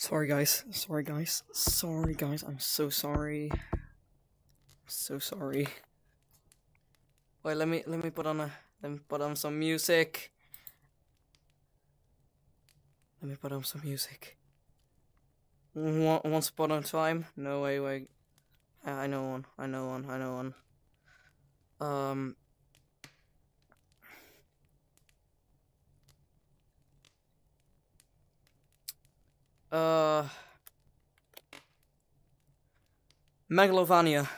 Sorry guys, sorry guys, sorry guys, I'm so sorry. So sorry. Wait, let me let me put on a let me put on some music. Let me put on some music. One- Once upon a time? No, way, wait. I I know one. I know one. I know one. Um. Uh. Megalovania.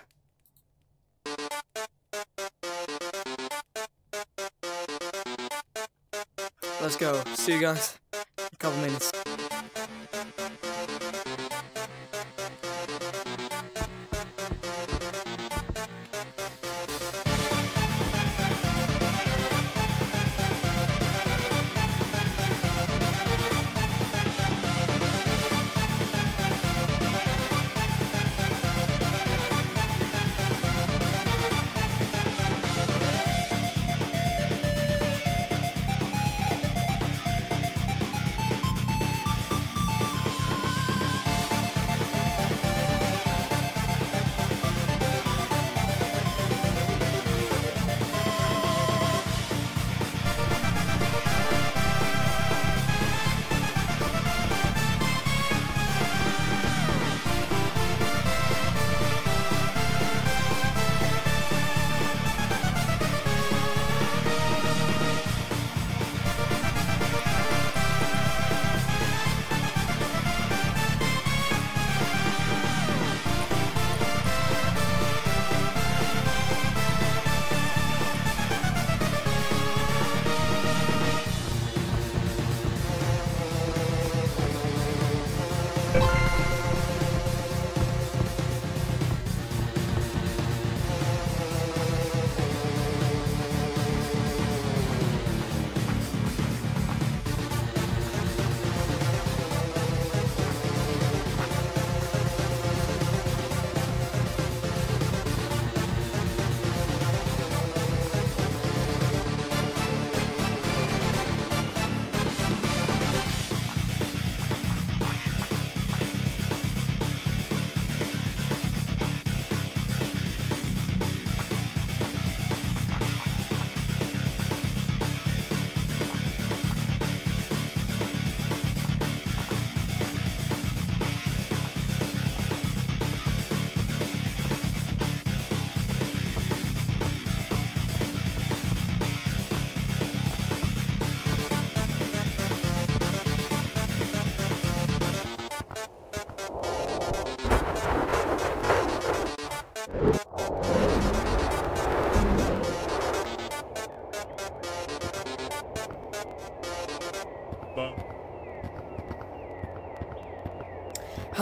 Let's go. See you guys in a couple minutes.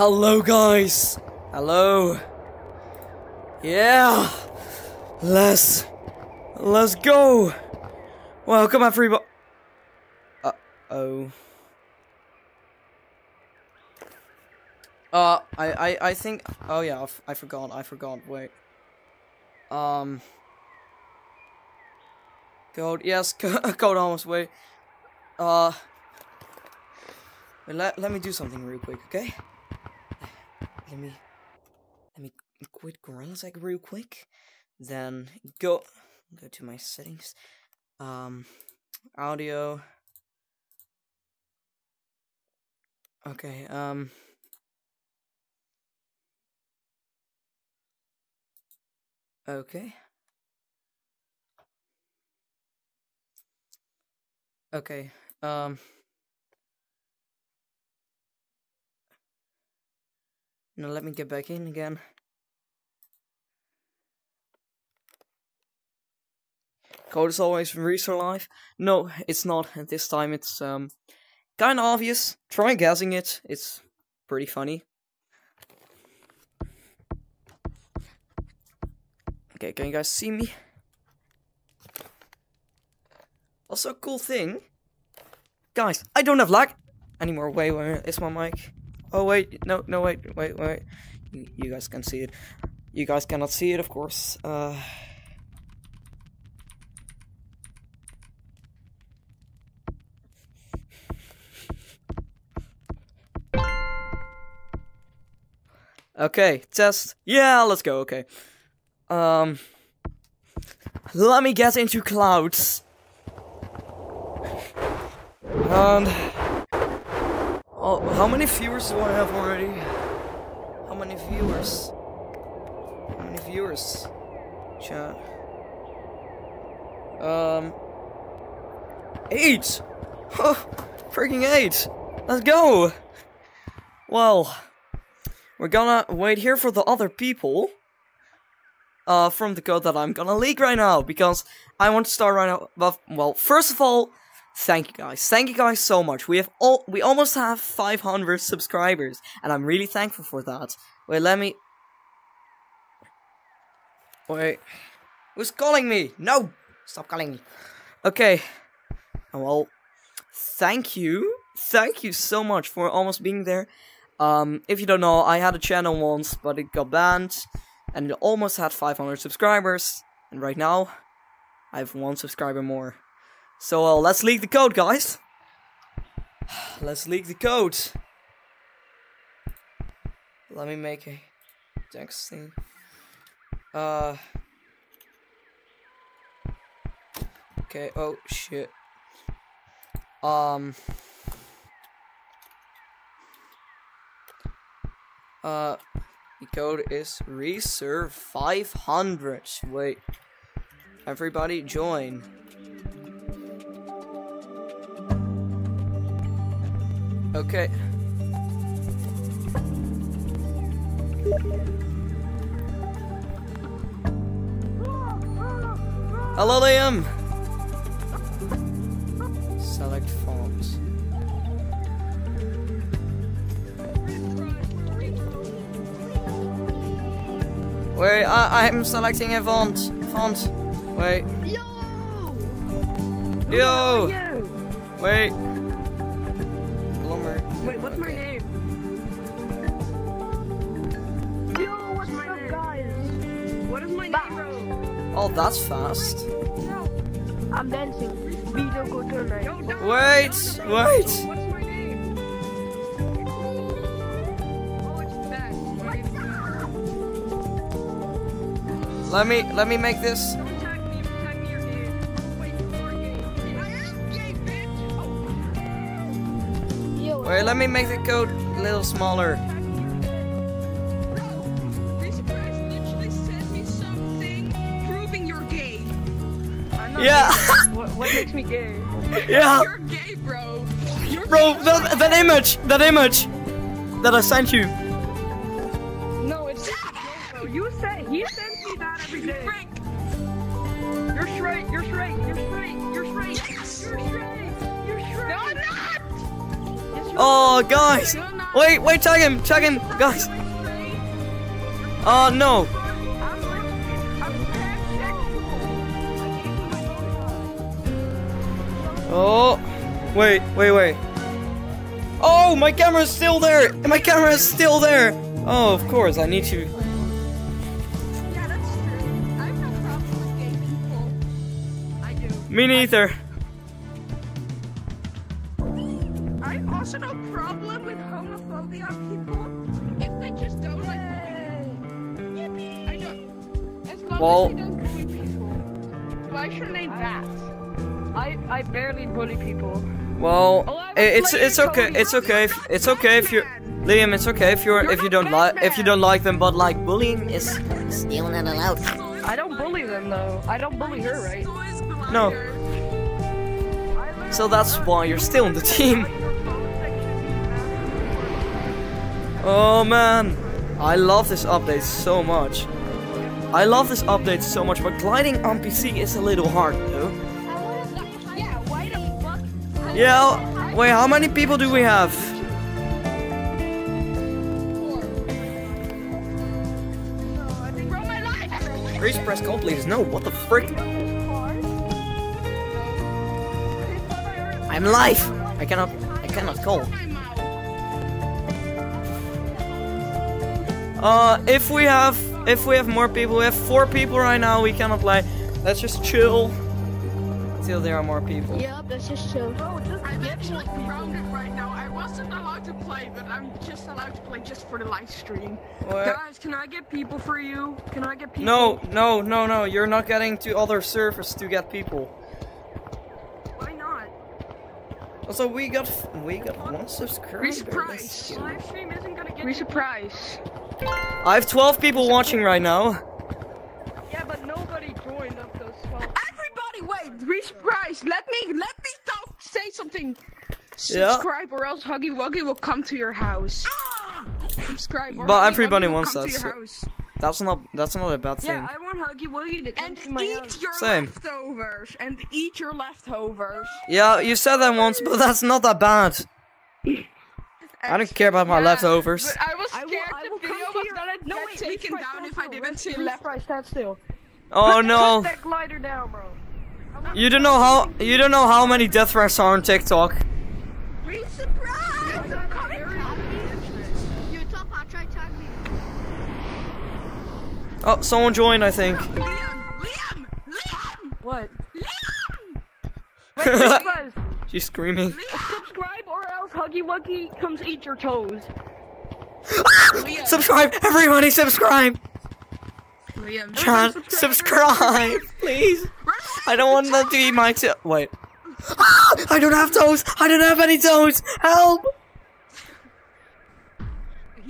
Hello, guys. Hello. Yeah. Let's let's go. Welcome, everybody. Uh oh. Uh, I, I, I think. Oh yeah, I, forgot. I forgot. Wait. Um. Code. Yes, code almost. Wait. Uh. Wait, let let me do something real quick, okay? Let me let me quit Gorilla real quick. Then go go to my settings. Um, audio. Okay. Um. Okay. Okay. Um. Now let me get back in again. Code is always from Life. No, it's not. This time it's um kind of obvious. Try guessing it. It's pretty funny. Okay, can you guys see me? Also, cool thing, guys. I don't have lag anymore. Wait, wait. Is my mic? Oh wait, no, no, wait, wait, wait. You, guys can see it. You guys cannot see it, of course. Uh. Okay, test. Yeah, let's go. Okay. Um. Let me get into clouds. And. Oh, how many viewers do I have already? How many viewers? How many viewers? Chat. Um. Eight! Oh, freaking eight! Let's go! Well, we're gonna wait here for the other people. Uh, from the code that I'm gonna leak right now, because I want to start right now. Well, first of all, thank you guys. Thank you guys so much. We have all, we almost have 500 subscribers, and I'm really thankful for that. Wait, let me... Wait. Who's calling me? No! Stop calling me. Okay. Well, thank you. Thank you so much for almost being there. Um, if you don't know, I had a channel once, but it got banned, and it almost had 500 subscribers, and right now, I have one subscriber more. So, uh, let's leak the code, guys. Let's leak the code. Let me make a text thing. Uh. Okay, oh shit. Um. Uh, the code is reserve 500. Wait. Everybody join. Okay. Hello, Liam. Select fonts. Wait, I I'm selecting a font. Font. Wait. Yo! Yo! Wait. Blummer. Wait, what's my name? Yo, what's my up, name? guys? What is my Bah. name, bro? Oh, that's fast. I'm dancing. Video go to Yo, night. don't- Wait, don't, bro. wait. What's my name? Oh, it's Beth. My name's Beth. Let me let me make this. Yo, Wait, let me make the code a little smaller. bro. This guy literally sent me something proving you're gay. I'm not Yeah. what, what makes me gay? yeah. You're gay, bro. You're Bro, gay. that, that image, that image that I sent you. Oh, guys. No, I'm not. Wait, wait, tag him, tag him, guys. Oh no. I'm like, I'm pansexual. I gave you my phone. Oh, wait, wait, wait. Oh, my camera's still there. My camera is still there. Oh, of course, I need to. Yeah, that's Well- as they don't bully. Why should they that? I I barely bully people. Well, Oh, I i- it's it's okay. Cody. It's okay. If, it's okay if you, Liam. It's okay if you're You're if you don't like if you don't like them. But like bullying is still not allowed. I don't bully them though. I don't bully her, right? No. So that's why you're still in the team. Oh man, I love this update so much. I love this update so much, but gliding on PC is a little hard though. Yeah, wait, how many people do we have? Please press complete. No, what the frick? I'm live. I cannot. I cannot call. Uh, if we have, if we have more people, we have four people right now. We cannot play. Let's just chill. still there are more people. Yep, that's just chill. Bro, just I'm get actually grounded right now. I wasn't allowed to play, but I'm just allowed to play just for the live stream. What? Guys, can I get people for you? Can I get people? No, no, no, no. You're not getting to other servers to get people. Why not? Also, we got we got one subscriber. Reese That's Price. cute. Live stream isn't gonna get Reese you. Price. I have 12 people watching right now. Yeah, but nobody joined up those 12. Everybody, wait, Reese Price. Let me let me talk. Say something. Yeah. Subscribe, or else Huggy Wuggy will come to your house. Ah! Subscribe. Or But Huggy everybody Wuggy will wants come that, so- That's not that's not a bad thing. Yeah, I want Huggy Wuggy to come And to my eat house. your Same. leftovers. And eat your leftovers. Yeah, you said that once, but that's not that bad. I don't care about my Yeah, leftovers. But I was I scared will, I will the come video to was your... gonna No, get wait, taken Reese Price, down stand if I still. didn't Reese- see Reese left. Price, stand still. Oh Put no. that glider down, bro. You don't know how you don't know how many death threats are on TikTok. Reese surprise! You top, I'll try to tag me. Oh, someone joined, I think. Liam! Liam! Liam! What? Liam! Wait, Reese Price, She's screaming. subscribe or else Huggy Wuggy comes eat your toes. Liam! Subscribe, everybody, subscribe. Liam! Chan, subscribe, please. I don't want them to eat my toe. Wait. Ah, I don't have toes. I don't have any toes. Help.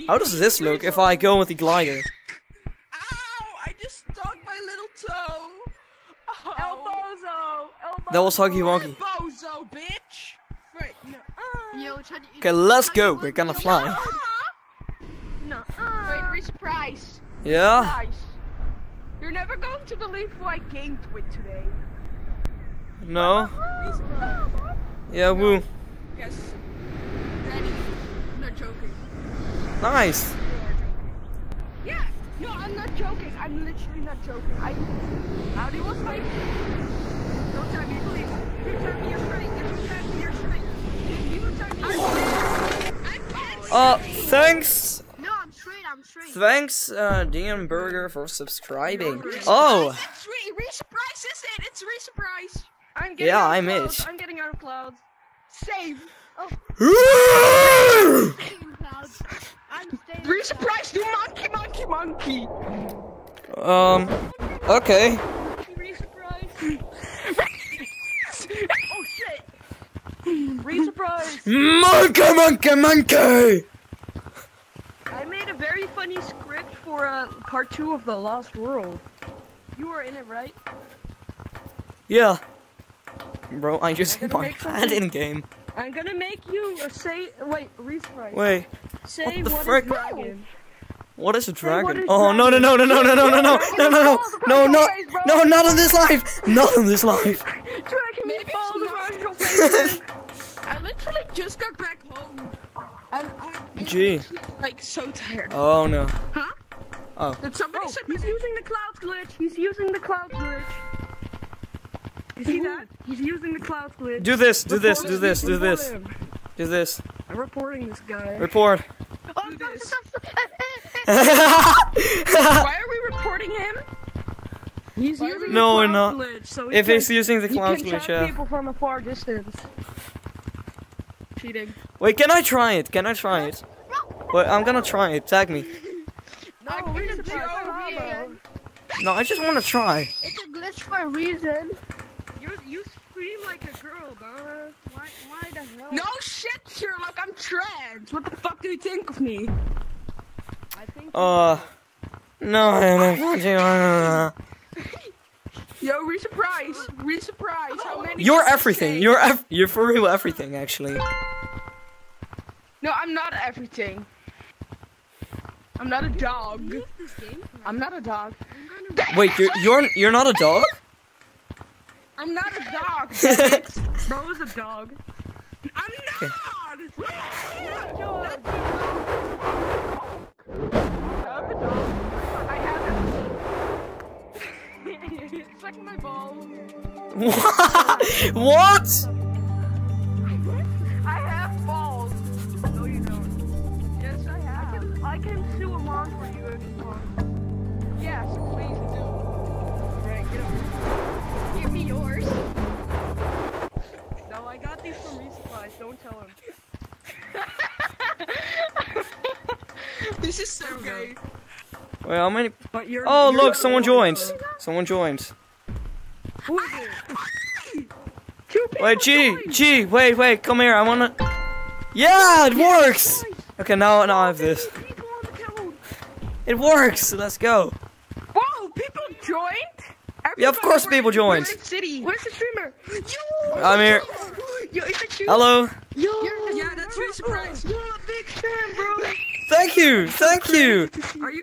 How does this look if I go with the glider? That was Huggy Wuggy. Bozo, bitch! Wait, no. Yo, try to Okay, let's go. We're gonna fly. No. Wait, Price. Yeah. Price. You're never going to believe who I gamed with today. No. Uh-huh. Yeah. Woo. Yes. Danny. I'm not joking. Nice. Yeah. No, I'm not joking. I'm literally not joking. I. Howdy was like. Uh, thanks. No, I'm straight, I'm straight. Thanks, uh, Dean Burger for subscribing. Oh. It's Re- Reese Price, is it? It's Reese Price. I'm getting Yeah, out of I'm clouds. it. I'm getting out of clouds. Save. Staying clouds. I'm staying Reese clouds. Price, do monkey, monkey, monkey. Um. Okay. Reese Price. oh shit. Reese Monkey, monkey, monkey. I made a very funny script for uh, part two of The Lost World. You were in it, right? Yeah. Bro, I just hit gonna my make head in game. I'm gonna make you uh, say. Wait, Reese Wait, Say what the what is frick? dragon. what is a what dragon? is Oh no no no no no no no no no no no no no no Dragon no not on this life! Not on this life! Dragon Maybe meat balls it's around not. your face. I literally just got back home. And I'm Gee. like so tired. Oh no. Huh? Oh. Did somebody Oh, send he's using the cloud glitch. He's using the cloud glitch. You see that? He's using the cloud glitch. Do this, do this, do this, do this, do this. I'm reporting this guy. Report. Oh, Do this. stop, stop. Why are we reporting him? He's using No, the we're cloud not. glitch, so he If can, he's using the cloud glitch, yeah. people from a far distance. Cheating. Wait, can I try it? Can I try it? Wait, I'm gonna try it. Tag me. No, I'm Reese gonna Price, do come it. on. No, I just wanna try. It's a glitch for a reason. You you scream like a girl, Donna. Why why the hell? No shit, Sherlock. I'm trans. What the fuck do you think of me? I think Uh. No, I'm not. Yo, Reese Price. Reese Price. How many? You're everything. You're ev- you're for real everything, actually. No, I'm not everything. I'm not a dog. I'm not a dog. Wait, you're you're you're not a dog? I'm not a dog. bro is a dog. I'm not. I'm a dog. My balls. What? what? I have balls. No, you don't. Yes, I I have. can, I can sue a mom for you if you want. Yes, please do. Right, get over Give me yours. No, I got these from resupplies. Don't tell him. This is so gay. Wait, how many? But you're. Oh, look, someone though. Someone joined. Who is it? Two people Wait, G, joined. G, wait, wait, come here. I wanna. Yeah, it works. Okay, now, now I have this. People on the account. It works. Let's go. Whoa, people joined? Yeah, of course people joined. City. Where's the streamer? Yo, I'm here. Yo, is that you? Hello. Yo, Yeah, that's me surprised. You're a big fan, bro. Thank you. Thank you. Are you?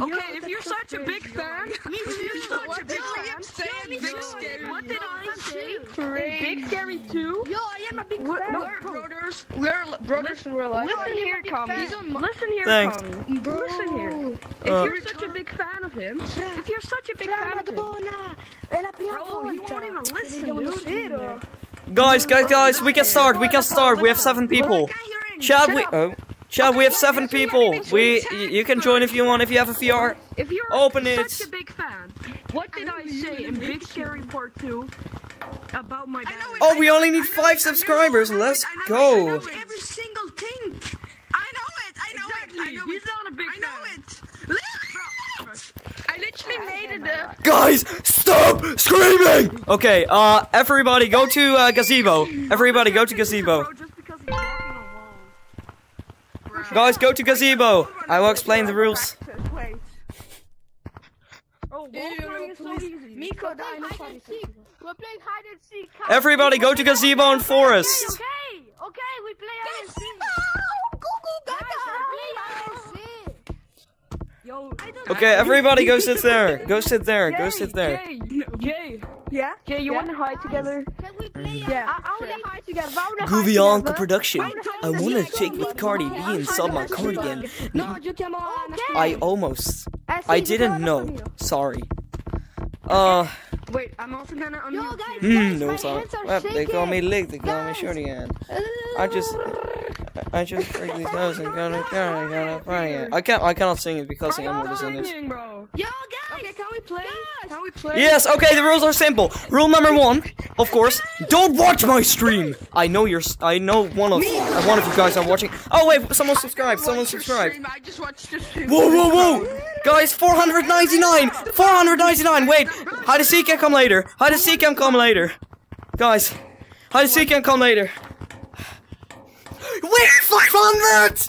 Okay, if you're such a big fan, if you're such a big fan, saying big scary. what did I say? Crazy. Big Scary 2? Yo, I am a big We're, fan. no, brothers. We're brothers in real life. Listen here, Tommy. Listen here, Thanks. Tommy. Listen here. If Uh. you're such a big fan of him, if you're such a big fan of him, bro, he won't even listen, dude. Guys, guys, guys, we can start. We can start. We have seven people. Shall we? Oh. Shall we have seven people? We, y- you can join if you want. If you have a VR. If you're Open it. such a big fan, what did I say in Big Scary Part 2 about my dad? Oh, we only need five subscribers. Let's go. Every single thing. I know it. I know it. I know He's it. not a big I know fan. it. I literally made it. Uh, Guys, stop screaming. Okay, uh, everybody go to uh, gazebo. Everybody go to gazebo. Guys, go to gazebo. I will explain the rules. Oh, Wolfgang is so easy. Miko, We're playing hide and seek. We're playing hide and seek. Everybody go to gazebo and forest. Okay, okay, we play hide and seek. Guys, we play hide and seek. Yo, Okay, everybody go sit there. Go sit there. Go sit there. Jay, Jay, yeah. Jay, you want to hide together? Can? Yeah. I, I wanna hide together. I wanna hide Guvianka together. production. I wanna take with Cardi B inside my cardigan. No, you come on. I almost. I I didn't know. Sorry. Uh, Wait, I'm also gonna here. Yo, unmute guys, you. hmm, no sorry. Well, they call me shaking. Lick, they call me Shorty again. I just, I just freak these nose and gonna, gonna, gonna, funny. I can't, I cannot sing it because the I'm N word is in it. singing, bro. Yo, guys. Okay, can we play? Guys. Can we play? Yes, okay, the rules are simple. Rule number one, of course, don't watch my stream. I know you're, s- I know one of, uh, one of you guys are watching. Oh wait, someone subscribed, someone Watch your subscribed. I just watched the stream. Whoa, whoa, whoa! Guys, 499! 499! Wait! Hide and seek can come later! Hide and seek can come later! Guys, hide and seek can come later! We're 500!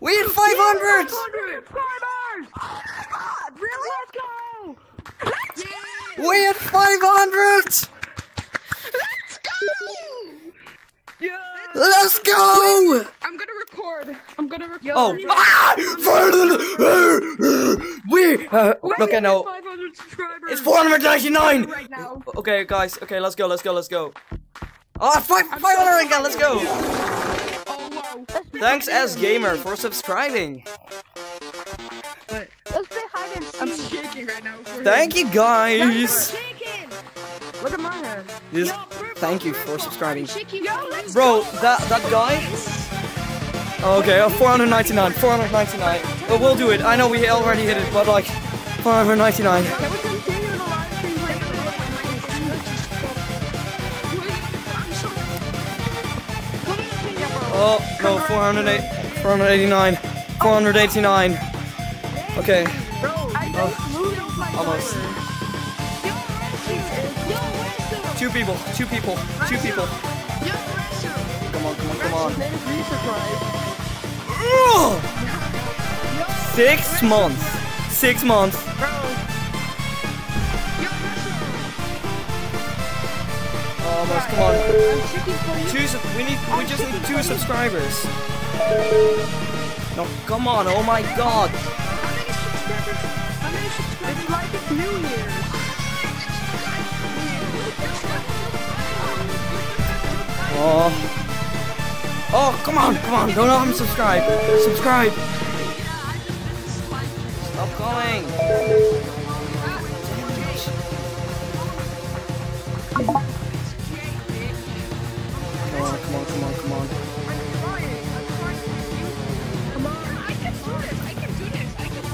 We're 500! subscribers! Really? Let's go! We're 500! let's Yeah! Let's go! I'm gonna record. I'm gonna record. Oh, ah! We, uh, okay, no. 500. It's 499! right. Okay, guys, okay, let's go, let's go, let's go. Oh, five, 500 again, let's go! Thanks, S Gamer, for subscribing. Let's play hide and seek. I'm shaking right now. For Thank you, guys. Shaking. Look at my hand. This- thank you for subscribing. Yo, Bro, that that guy. Okay, uh, 499, 499. But we'll do it. I know we already hit it, but like 499. Oh no, 408, 489, 489. Okay, Oh, almost. Two people, two people, two people. Come on, come on, come on. Six months. Six months. Almost. Come on. Two. We need. We just need two subscribers. No, come on. Oh my God. It's like it's New Year's. Oh. Oh, come on, come on. Don't unsubscribe. Subscribe. Stop calling.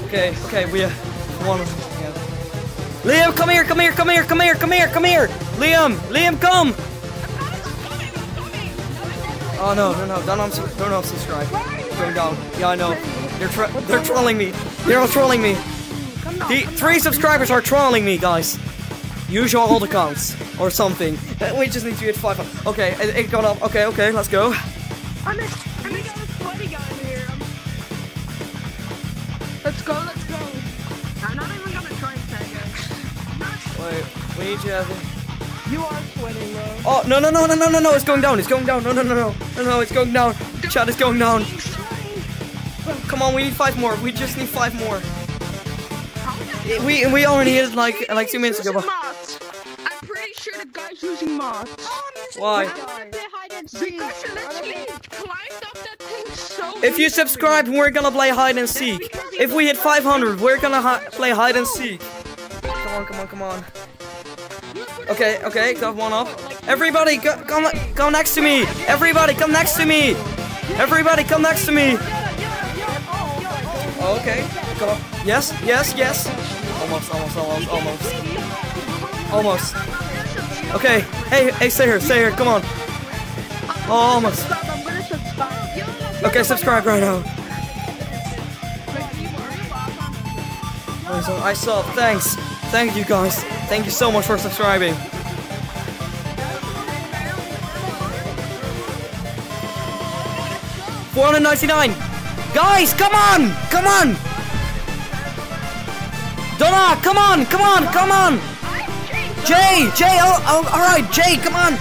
Okay, okay, we have one. Yeah. Liam, come here, come here, come here, come here, come here, come here. Liam, Liam, come. Oh no, no, no, don't unsub- don't unsubscribe. Going down. Yeah, I know. They're they're trolling me. They're all trolling me. The three subscribers are trolling me, guys. Use your old accounts or something. Uh, We just need to hit 500. Okay, it, it got up. Okay, okay, let's go. I'm a, Let's go, let's go. I'm not even gonna try and tag it. Wait, we need to have. You are sweating, bro. Oh no no no no no no no! It's going down! It's going down! No no no no no no! It's going down! Chat is going down! Come on, we need five more. We just need five more. We we already hit like like two minutes ago. But. I'm pretty sure the guy's using mods. why? Play hide and seek. Because you literally climbed up that thing so If you subscribe, we're gonna play hide and seek. If we hit 500, we're gonna play hide and seek. Come on, come on, come on. Okay, okay, got one up. Everybody, go, come, come next to me. Everybody, come next to me. Everybody, come next to me. Okay, come on. Yes, yes, yes. Almost, almost, almost, almost. Almost. Okay, hey, hey, stay here, stay here, come on. Almost. Okay, subscribe right now. So I saw. Thanks. Thank you guys. Thank you so much for subscribing. Four hundred ninety-nine. Guys, come on, come on. Donna, come on, come on, come on. Jay, Jay, oh, oh, all right, Jay, come on.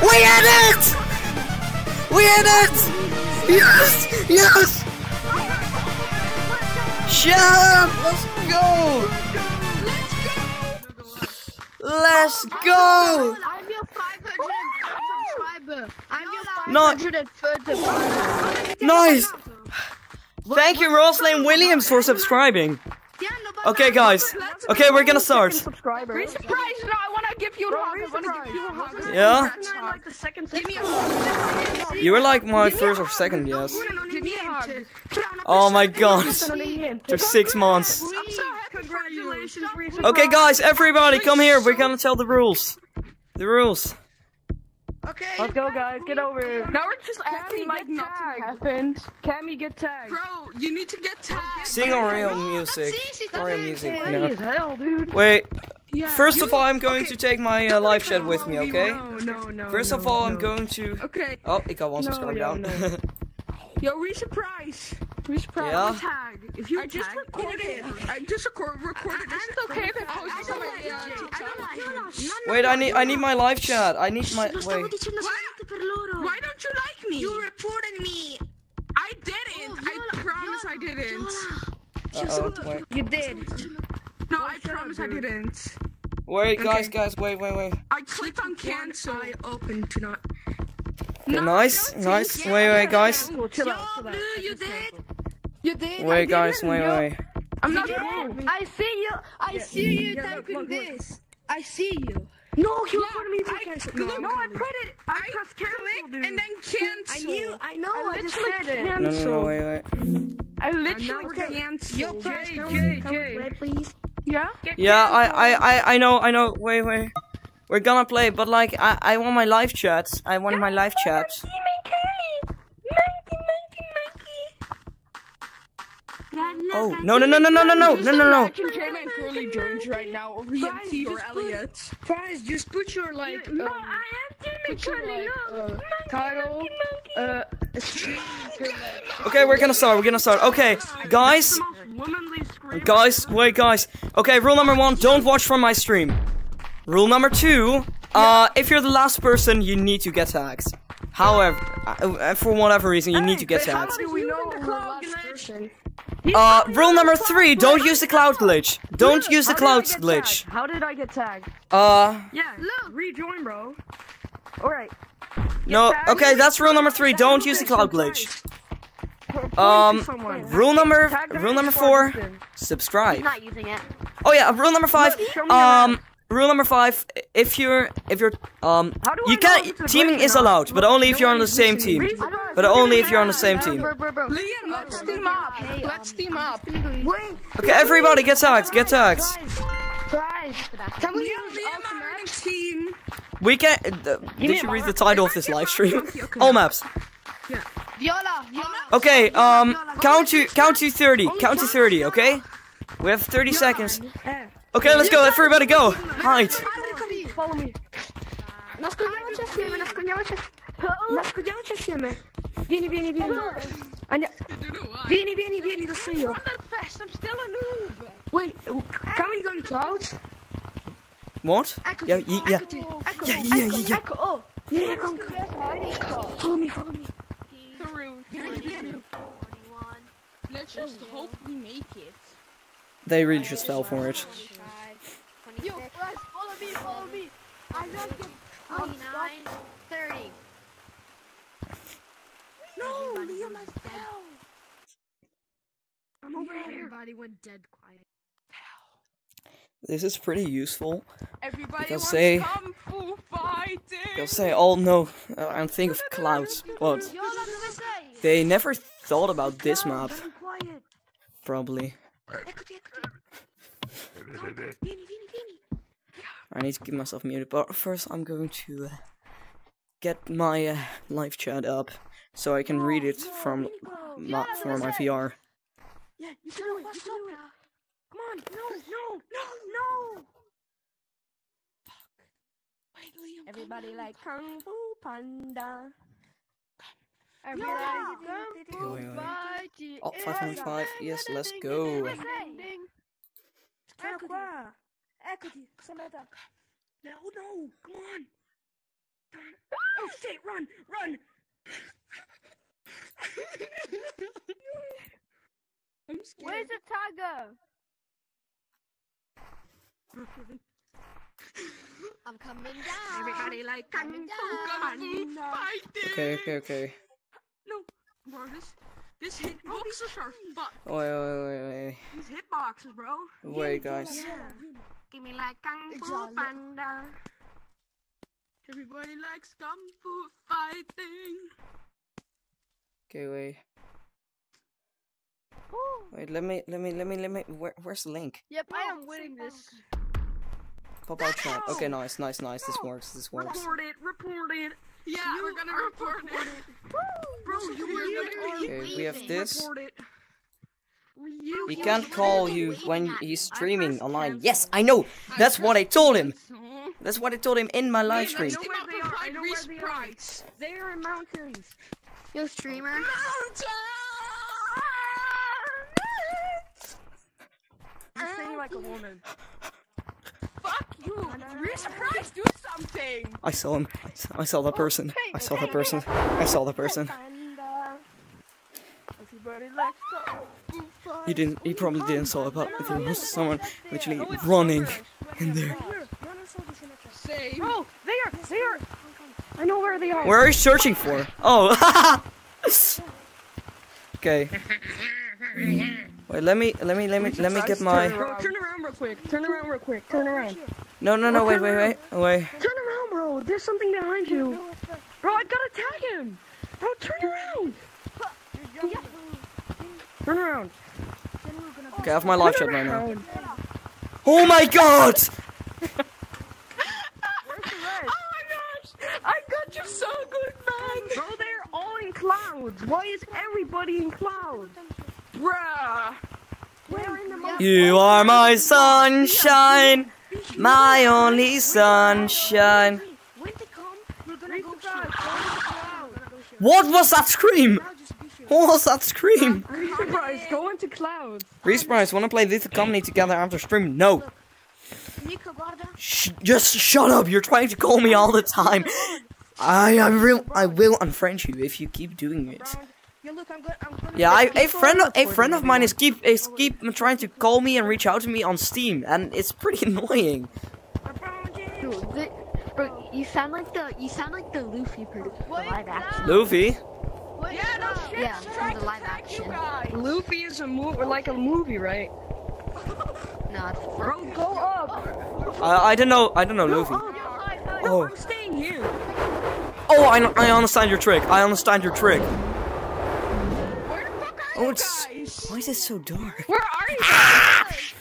We hit it. We hit it. Yes, yes. Shut. Let's go. Let's go. I'm your 500 subscriber. I'm your Not 530. nice. Thank you, Roslyn Williams, for subscribing. Yeah, no, but Okay, guys. Okay, we're gonna start. Subscriber. Be surprised. No, I wanna give you a hug. I wanna give you a hug. Yeah. Like the second Give me a hug. You were like my first or second, yes. Oh give me a hug. Oh my god. For For six months. I'm so happy. Congratulations, Okay, guys, everybody, come here. We're gonna tell the rules. The rules. Okay. Let's go, guys. Get over here. Now we're just acting like nothing happened. Cammy, get tagged. Bro, you need to get tagged. Sing Oreo music. Oreo music. No. As hell, dude. Wait. Yeah. First of all, I'm going to take my uh, live chat with me, okay? No, no, no. First of no, all, I'm going to. Okay. Oh, ik got one No, subscriber no, down. no. Yo, Resurprise. Resurprise. Yeah? Tag. If you I just tag, recorded it. I just record, recorded this. It's okay if I post it on my TikTok. Wait, I need I need my live chat. I need my wait. Why don't you like me? You reported me. I didn't. Oh, I promise I didn't. Uh-oh, wait. You did. No, I promise I didn't. Wait, guys, guys, wait, wait, wait. I clicked on cancel. I open to not. Okay, nice, nice. Wait, wait, guys. Cool, chill out, chill out. you did. You did. Wait, guys, wait, wait. I'm not. I see you. I see you yeah, typing look, look. this. I see you. No, you Yeah, reported me to I- cancel. look, No, I put it. I, I pressed cancel, dude. and then cancel. I knew. I know. I, just literally said it. No, no, no, wait, wait. I literally we're canceled. canceled. Yo, Jay, Jay, Jay, Jay. Jay. Please. Yeah? Yeah, I, I, I, I know, I know. Wait, wait. We're gonna play, but like, I, I want my live chats. I want my live chats. Oh, no, no, no, no, no, no, no, no, no, no. Watching J-Man Curly Jones right now, or EMT, or Elliot. Fries, just put your like. No, um, I have to put your like uh, title. Uh. Okay, we're gonna start. We're gonna start. Okay, guys, guys, wait, guys. Okay, rule number one: don't watch from my stream. Rule number two: uh, if you're the last person, you need to get tagged. However, uh, for whatever reason, you need to get How do we know we're the last person? Uh, rule number three: don't use the cloud glitch. Don't use the How did I cloud glitch. tagged? How did I get tagged? Uh, Yeah, look. Rejoin, bro. Alright. no. Okay, that's rule number three. Don't use the cloud glitch. Um, rule number rule number four: subscribe. Not using it. Oh yeah, rule number five. Um, rule number five: if you're if you're um, How do you know can if it's a teaming is allowed, but only if you're on the same team. But only if you're on the same team. Liam, let's team up. Let's team up. Wait, Okay, everybody get tagged. Get tagged. guys. Can we Me use Liam are in a ultimate? team. We can. Uh, did you read the title of this live stream? okay, okay. All maps. Viola, Viola. Okay. Um. Count to count to thirty. Count to thirty. Okay. We have thirty seconds. Okay, let's go. Everybody go. Hide. follow me. Naskoniamy, naskoniamy się. Naskoniamy się siemy. Vieni, vieni, vieni. Ania. Vieni, vieni, vieni, to see you. I'm still a noob. Wait, can we go to clouds? What? Yeah. Yeah. Yeah. Echo, Yeah. Yeah. Yeah. yeah. echo, oh. Yeah, come. Follow me, follow me. Through. Let's just hope we make it. They really just fell for it. Yo, guys, follow me, follow me. I don't get 29, 30. No, Everybody Liam, was I dead. fell. I'm over here. Everybody went dead quiet. This is pretty useful Everybody Because wants they- kung fu fighting. because they all know uh, and think of clouds, but Viola, do I say? they never thought about this map. Probably. Echo, echo. Vieni, vieni, vieni. I need to keep myself muted, but first I'm going to uh, get my uh, live chat up so I can read it from my, from my VR. Yeah, you can do it. You can do it. Come on. No, no, no, no. Wait, Liam. Everybody like Kung Fu Panda. Everybody Okay, wait, wait. Oh, 505, yes, let's go. Ecco qua. Eccoti. Samantha. No, no. Come on. Ah! Oh shit! Run, run. I'm scared. Where's the tiger? I'm coming down. Everybody like Kung Coming down. Panda. fighting. Okay, okay, okay. No, Marcus. This hitboxes are fucked. Wait, wait, wait, wait. These hitboxes, bro. Wait, guys. Yeah. Give me like Kung Fu Panda. Everybody likes Kung Fu fighting. Okay, wait. Wait, let me, let me, let me, let me. Where, where's the link? Yep, I oh, am winning this. Pop out chat. Okay, nice, nice, nice. This works. This works. Report it. Report it. Yeah, we're gonna report it. Bro, you were Okay, we have this. Report it. You He can't call you when he's streaming online. Yes, I know. That's what I told him. That's what I told him in my live stream. I know where they are. I know where they are. They are in mountains. Yo, streamer. I'm saying like a woman. Fuck you. Reese Price, do something. I saw him. I saw, I that person. I saw that person. I saw that person. Everybody likes Kung Fu Panda. He didn't. He probably didn't saw it, but there was someone literally running in there. Bro, they are. They are. I know where they are. Where are you searching for? Oh. okay. Wait. Let me. Let me. Let me. Let me get my. Bro, turn around real quick. Turn around real quick. Turn around. No. No. No. Oh, wait. Wait. Wait. Oh, wait. Turn around, bro. There's something behind you. Bro, I gotta tag him. Bro, turn around. Turn around. Okay. I have my live chat right now. Oh my god! Where's the rest? Oh my gosh, I got you so good, man. Bro, they're all in clouds. Why is everybody in clouds? Bruh. Where in the You are my sunshine, my only sunshine. When they come, we're gonna go guys. Go into clouds. What was that scream? What was that scream? Guys, go into clouds. Reese Price, wanna play this company together after stream? No. Nico. Sh- just shut up. You're trying to call me all the time. I I will I will unfriend you if you keep doing it. Yo, look, I'm good. Yeah, I, a friend of, a friend of mine is keep is keep trying to call me and reach out to me on Steam, and it's pretty annoying. Dude, bro, you sound like the you sound like the Luffy person. Live action. Luffy, Yeah, no shit. Yeah, I'm trying the to live tag you action. guys. Luffy is a movie, like a movie, right? No, it's Bro, go up. I I don't know I don't know Luffy. Oh, Oh. no, I'm staying here. Oh, I I understand your trick. I understand your trick. Where the fuck are Oh, you it's guys? why is it so dark? Where are you ah! guys?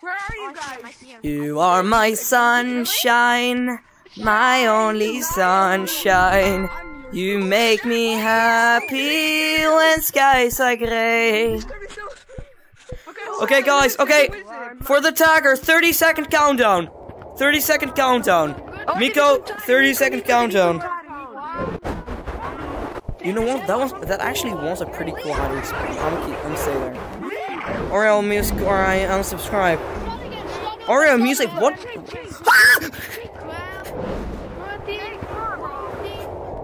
Where are you oh, guys? You are my sunshine, my only sunshine. You make me happy when skies are gray. Okay, guys, okay. For the tagger, 30 second countdown. 30 second countdown. Miko, 30 second countdown. You know what? That was that actually was a pretty cool hiding. I'm gonna. I'm stay there. Oreo music or I unsubscribe. Oreo music. What? Ah!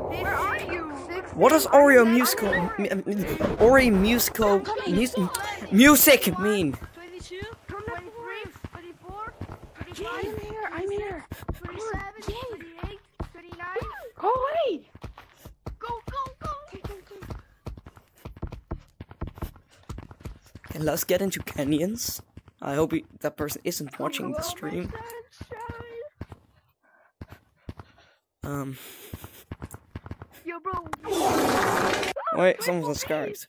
Where are you? What does Oreo musical? Oreo musical mus, music mean? 22, 23, 24, 25, I'm here, I'm here. 27, 28, 29. Go away. Go, go, go. Okay, let's get into canyons. I hope he, that person isn't watching the stream. Um, Yo, bro. wait, someone subscribed.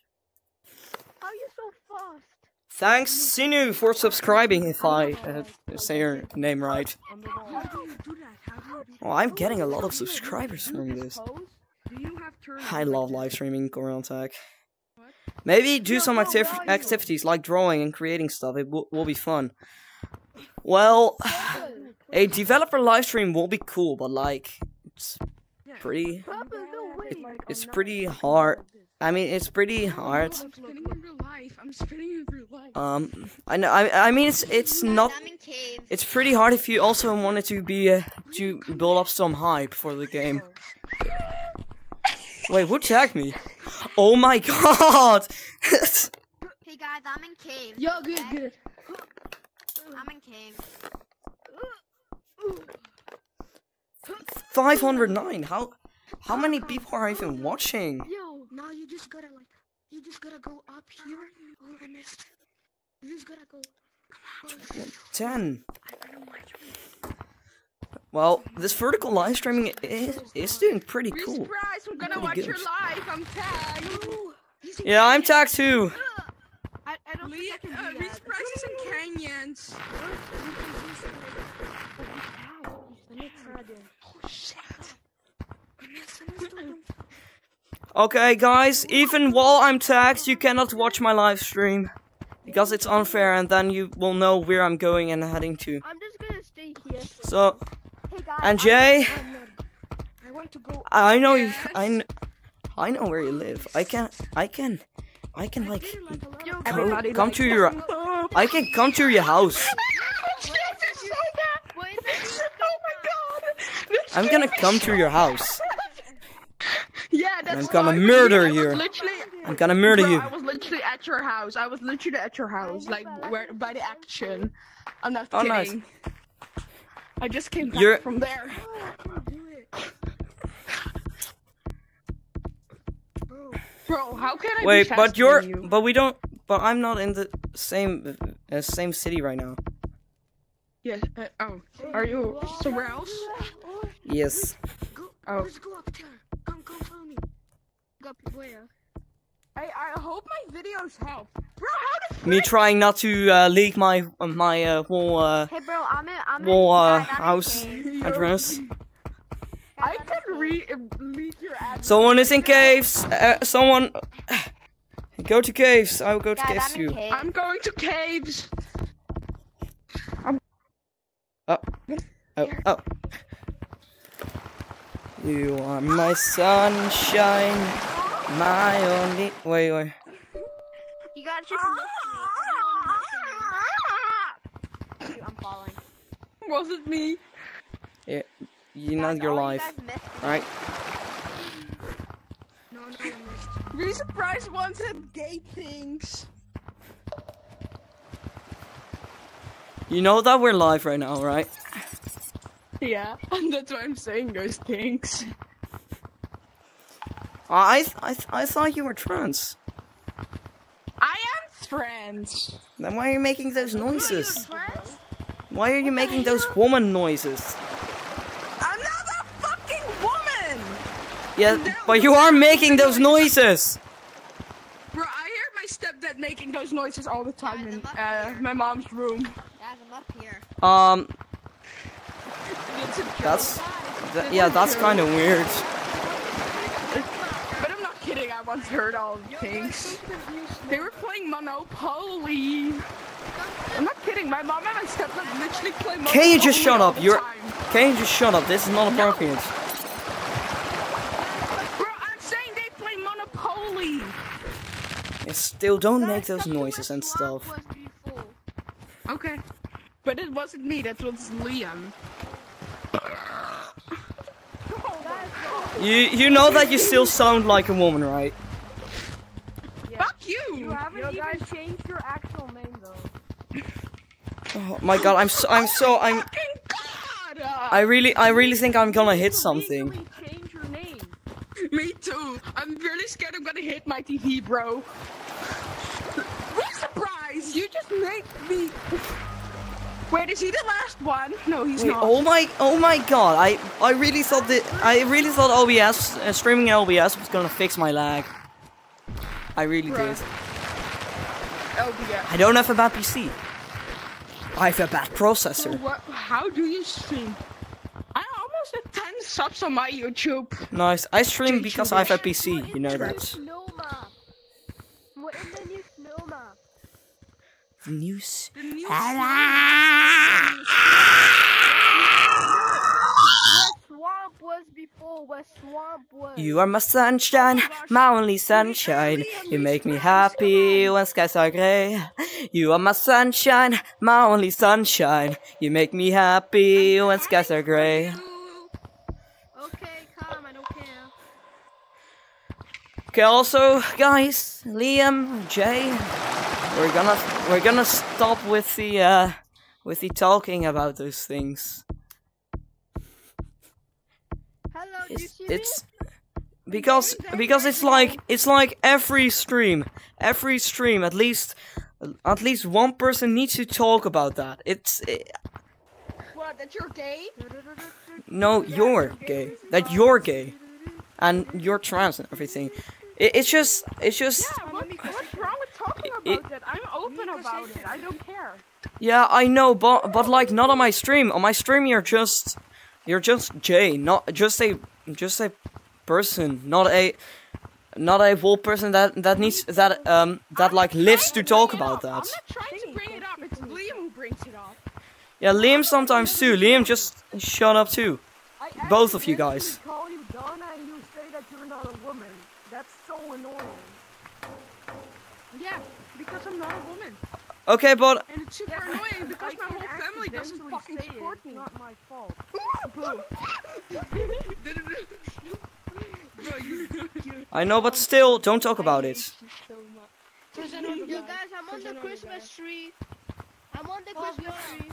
How are you so fast? Thanks, Sinu, for subscribing. If I uh, say your name right. How do you do that? How do you do Well, I'm getting a lot of subscribers from this. pose? Do you have turn? I love live streaming Korean Tech. Maybe do some activ- activities like drawing and creating stuff. It will, will be fun. Well, a developer live stream will be cool, but like, it's pretty. Papa, no. It's pretty hard. I mean, it's pretty hard. I'm spinning in real life. I'm spinning in real life. Um, I know. I, I mean, it's it's not. I'm in cave. It's pretty hard if you also wanted to be uh, to build up some hype for the game. Wait, who tagged me? Oh my god! Hey guys, I'm in cave. Yo, good, good. I'm in cave. 509. How how many people are even watching? Yo, now you just gotta like, you just gotta go up here. Oh, I missed. You just gotta go. 10. Well, this vertical live streaming is, is doing pretty cool. surprised. I'm gonna Pretty watch good. your live. I'm tagged. Yeah, I'm tagged too. I, I don't Lee, think I can uh, do be that. surprised is in canyons. Oh shit. Okay, guys, even while I'm tagged, you cannot watch my live stream. Because it's unfair, and then you will know where I'm going and heading to. I'm just gonna stay here. So, Hey guys. and Jay, I want to go. I know you. Yes. I, kn- I know where you live. I can. I can. I can like Yo, go, come likes to your. I can come to your house. shit, it's so bad. Wait, Oh my god. This I'm gonna come to your house. I'm gonna murder you. I'm gonna murder bro, you. I was literally at your house. I was literally at your house, like where by the action. I'm not Oh, nice. kidding. I just came back You're- from there. Bro, how can I? Wait, but you're. you? But we don't. But I'm not in the same uh, same city right now. Yes. Uh, oh, are you somewhere else? Yes. Oh, up there. Come, come, me. Where? I I hope my videos help. Bro, how the Me trying not to uh, leak my uh, my uh, whole uh, Hey bro, I'm in. I'm whole uh, guys, I'm in house address. I can read lead your address. Someone is in caves. Uh, someone. Go to caves. I will go to Guys, caves I'm too. cave. I'm going to caves. Oh. Oh. Oh. You are my sunshine, my only. Wait, wait. You gotta just miss me. I'm falling. Was it me? Yeah, you know Guys, your all life, You guys missed me. right? Be surprised once at gay things. You know that we're live right now, right? Yeah, that's why I'm saying those things. I th- I th- I thought you were trans. I am trans. Then why are you making those noises? Friends? Why are you making those woman noises? I'm not a fucking woman. Yeah, but you are making those noises. Bro, I hear my stepdad making those noises all the time Yeah, in uh, my mom's room. Guys, I'm up here. Um, It's a joke. That's Th- yeah, that's kind of weird. But I'm not kidding. I once heard all the things. They were playing Monopoly. I'm not kidding. My mom and my stepdad literally play Monopoly. Can you just shut up? You're. Can you just shut up? This is not appropriate. Bro, I'm saying they play Monopoly. Yeah, still, don't make those noises and stuff. Okay. But it wasn't me. That was Liam. You you know that you still sound like a woman, right? Fuck you. You haven't even changed your actual name though. Oh my god, I'm so I'm so I'm. Fucking God. I really I really think I'm gonna hit something. Legally change your name. Me too. I'm really scared I'm gonna hit my TV, bro. What a surprise! You just made me. Wait, is he the last one? No, he's Wait, not. oh my oh my god! I I really thought that I really thought OBS uh, streaming OBS was gonna fix my lag. I really did. Yeah. I don't have a bad PC. I have a bad processor. What? How do you stream? I almost had 10 subs on my YouTube. Nice. I stream because I have a PC. You know that. Snow map. What is the new snow map? News. The new Where swamp was before, where swamp was. You are my sunshine, my only sunshine. You make me happy when skies are gray. You are my sunshine, my only sunshine. You make me happy when skies are gray. Okay, calm, I don't care. Okay, also, guys, Liam, Jay, we're gonna we're gonna stop with the uh with the talking about those things. Hello, It's, it's because because it's like it's like every stream, every stream at least at least one person needs to talk about that. It's it, What? That you're gay? no, you're gay. That you're gay, and you're trans and everything. It, it's just it's just Yeah, what, what's wrong with talking about It- that? I'm open about it. I don't care. yeah I know, but but like not on my stream. On my stream, you're just you're just Jay, not just a just a person, not a not a whole person that that needs that um that like lives to talk about that. I'm that. not trying to bring it up. It's Liam who brings it up. Yeah, Liam sometimes too. Liam just shut up too. Both of you accidentally guys. call you Donna and you say that you're not a woman. That's so annoying. Yeah, because I'm not a woman. Okay, but And it's super annoying because I my whole family doesn't fucking support me. It's not my fault. Bro, you, you, I know, but still, don't talk about it. so much. Yo, guys, I'm on the Christmas tree. I'm on the Christmas tree.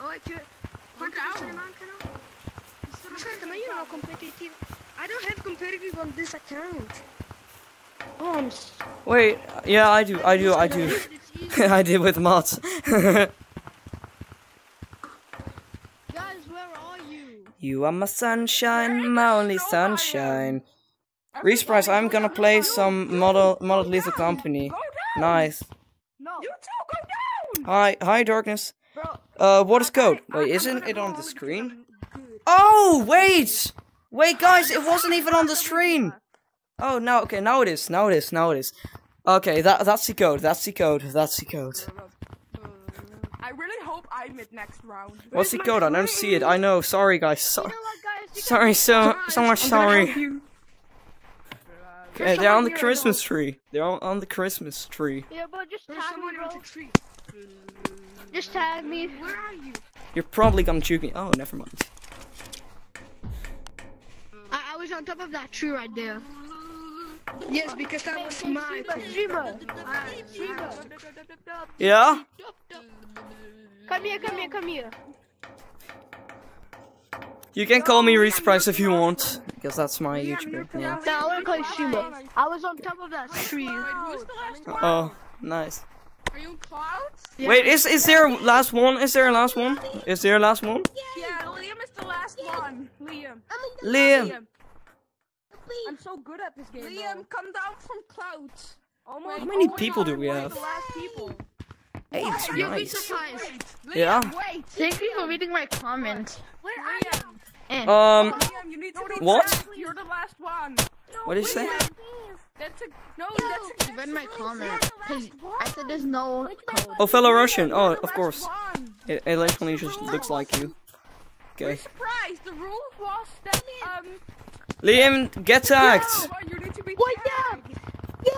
Oh, ik, Fuck out. Am I you know competitive? I don't have competitive on this account. Oh, Wait, yeah, I do, I do, I do. I did with mods. Guys, where are you? you are my sunshine, my only sunshine. ReSurprise, I'm gonna play some model model Lethal Company. Nice. No, You two go down. Hi, hi, darkness. Uh, what is code? Wait, isn't it on the screen? Oh, wait! Wait, guys, it wasn't even on the screen. Oh, no, okay, now it is, now it is, now it is. Okay, that that's the code, that's the code, that's the code. I really hope I'm it next round. What's the code? I don't see it. I know. Sorry, guys. So You know what, guys? Sorry, so so much I'm sorry. Okay, they're on the Christmas tree. They're on, on the Christmas tree. yeah, but just There's tag me, bro. the tree. Just tag me. Where are you? You're probably gonna juke me. Oh, never mind. I, I was on top of that tree right there. Oh, Yes, because that was my Streamer. Streamer. Yeah. Come here, come here, come here. You can call me ReSurprise if you want, because that's my YouTuber name. No, I want to call you I was on top of that tree. Wait, who's the last oh, one? Oh, nice. Are you in clouds? Wait, is is there a last one? Is there a last one? Is there a last one? Yeah, Liam is the last one. Liam. Liam. I'm so good at this game. Liam, come down from clouds. Almost How many always people do we one of have? The last people. Eight, You'll be nice. surprised. Yeah. Wait. Thank you for reading my comment. Where are you? And Um, Liam, you need to go What? back. You're the last one. what did you say? That's a no. That's a. you read my comment. Cause I said there's no code. Oh, fellow Russian. Oh, of course. one. It, it literally just looks like you. Okay. Surprise! The rule was that um. Liam, get tagged. You need Wait, tagged. Yo!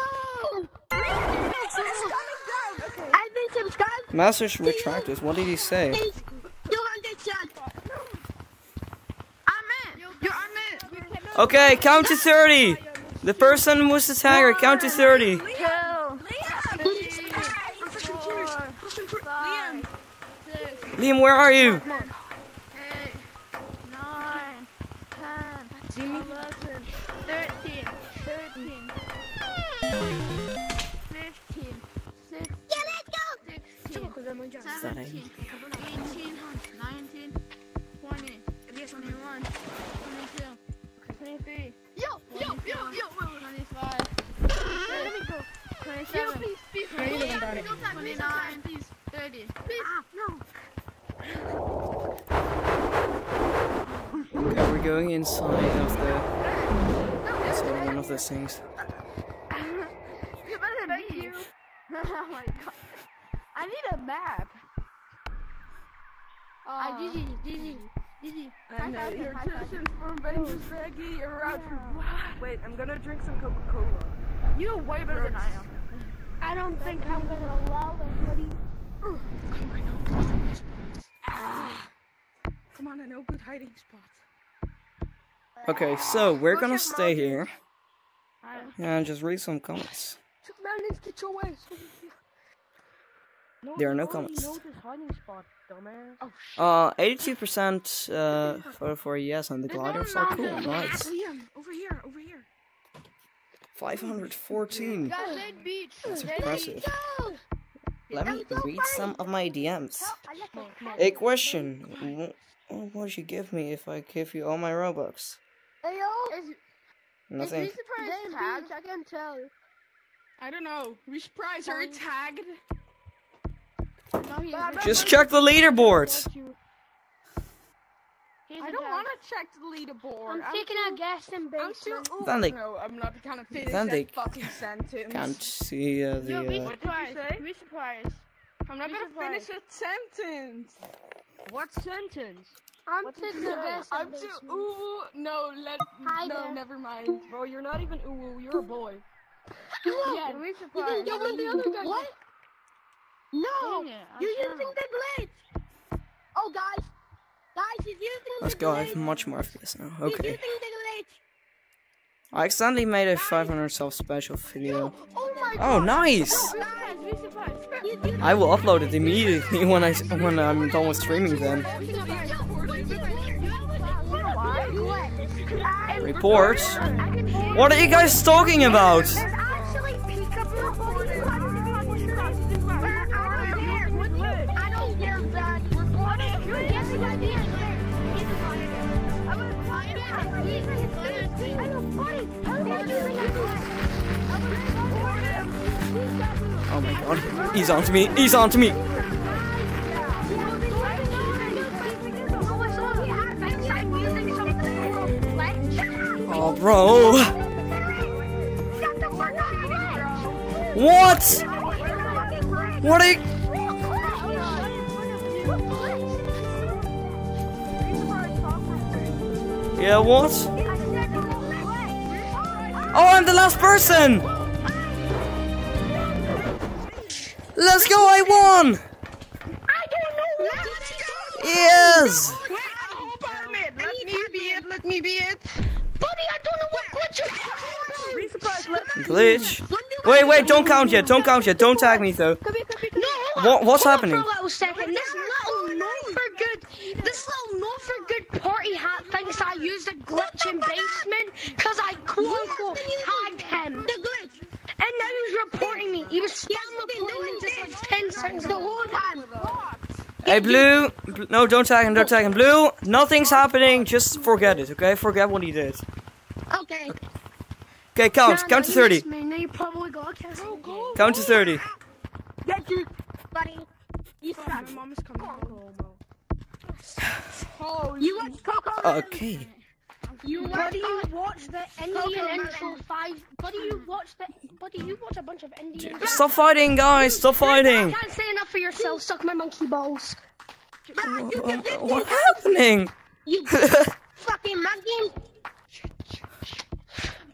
It's coming down. Okay. I've been subscribed. Message retracted. What did he say? Please, 200 subs. I'm in. You're I'm in. Okay, count to 30. The person who's the tagger, count to 30. Liam, Liam, where are you? me? 13, 13, 15, 16, yeah, let's go! 16, 17, 18, 19, 20, 21, 22, 23, yo, yo, yo, yo, 25, 27, 28, 29, 30, please, ah, no. Okay, we're going inside of the. Inside one of those things. Thank you. oh my god. I need a map. Uh, Gigi, Gigi, Gigi. and uh, your citizens from Vengeance Reggie are out to Wait, I'm gonna drink some Coca-Cola. You know way better than I am. I don't think I'm gonna allow anybody. Come on, I know good hiding spots. Okay, so we're gonna stay here and just read some comments. Melons, get your ass over here. No, There are no comments. know this hiding spot, dumbass. Oh, sh- Uh, 82% uh, for, for yes, and the gliders are cool. Nice. Liam, over here, over here. 514. That's impressive. Let me read some of my DMs. I like that. A question. What would you give me if I give you all my Robux? Hey, yo. Is, Nothing. is Dead beach, I can't tell. I don't know. We surprise her tagged. No, he. Just check the leaderboard. He's I a don't want to check the leaderboard. I'm taking too- out gas and I'm too. basement. Ooh, Then they- no, I'm not gonna finish then that they fucking sentence. Can't see uh, Yo, be the. Uh, What did you surprised. say? Be surprised. I'm not be gonna finish surprised. that sentence. What sentence? I'm taking out gas I'm and too. basement. Ooh, no, let. Hi no, there. never mind. Bro, you're not even ooh. You're a boy. Yeah, be surprised. Yo, when the other guy- What? No, Yeah, you're sure. using the glitch. Oh, guys, guys, he's using let's the go. I have much more FPS now. He's Okay. using the glitch. I accidentally made a 500 self special video. Oh my Oh, nice! Guys, be surprised. He's using I will upload it immediately when I when I'm done with streaming. Then reports. What are you guys talking about? Oh my god, he's onto me. He's onto me. Bro. What? What are you? Yeah, what? Oh, I'm the last person. Let's go! I won. Yes. Let me be it. Let me be it. Buddy, I don't know what glitch Be surprised. Let me. Glitch. Wait, wait! Don't count yet. Don't count yet. Don't tag me though. No, What- what's Hold happening? For a little second. This little not for good, this little not for good party hat thinks I used a glitch in basement because I quote unquote tagged him. The glitch. And now he's reporting me. He was spam reporting me just like 10 seconds the whole time. Hey, Blue. No, don't tag him. Don't tag him. Blue. Nothing's happening. Just forget it. Okay? Forget what he did. Okay. Okay, count. Nah, Count to 30. me. Now you probably got cancelled. Count to 30. Get you. buddy. You suck. My mom is coming home. Oh, You watch Coco. Okay. You buddy, you watch the Indian intro five. Buddy, you watch the. Buddy, you watch a bunch of Indian. Stop fighting, guys! Stop fighting! Can't say enough for yourself. Suck my monkey balls. What's happening? You fucking monkey.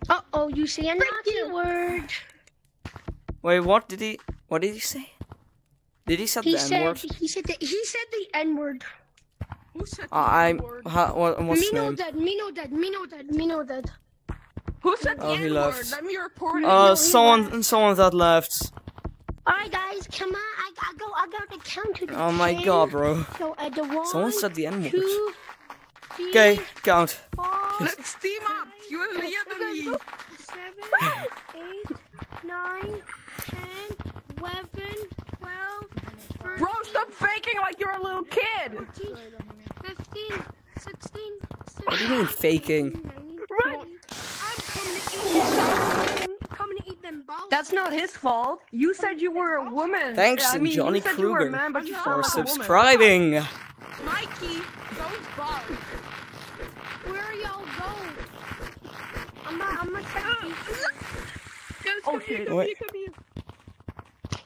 Uh oh, you say a naughty word. Wait, what did he? What did he say? Did he say He the. N-word? He said. The, he said the N word. Who said Uh, I'm. Ha, what, what's his Mino name? dead. Mino dead. Mino dead. Mino dead. Who said the Oh, he N-word? left. Let me report it. Uh, someone, someone that left. Alright, guys, come on. I, I go. I got the count to the Oh my 10. god, bro. So at the one. Someone said the N-word. Two, three, Okay, count. four, Let's team up. You and Leah and me. seven, eight, nine, ten, eleven, twelve, Bro, stop faking like you're a little kid. 14, 15, 16, What do you mean faking? Run! I'm coming to eat them. Coming to eat them balls. That's not his fault. You said you were a woman. Thanks, I mean, Johnny you said you were a Kruger, man, for like subscribing. Mikey, those balls. Where are y'all going? I'm not. I'm not checking. Oh shit. Wait.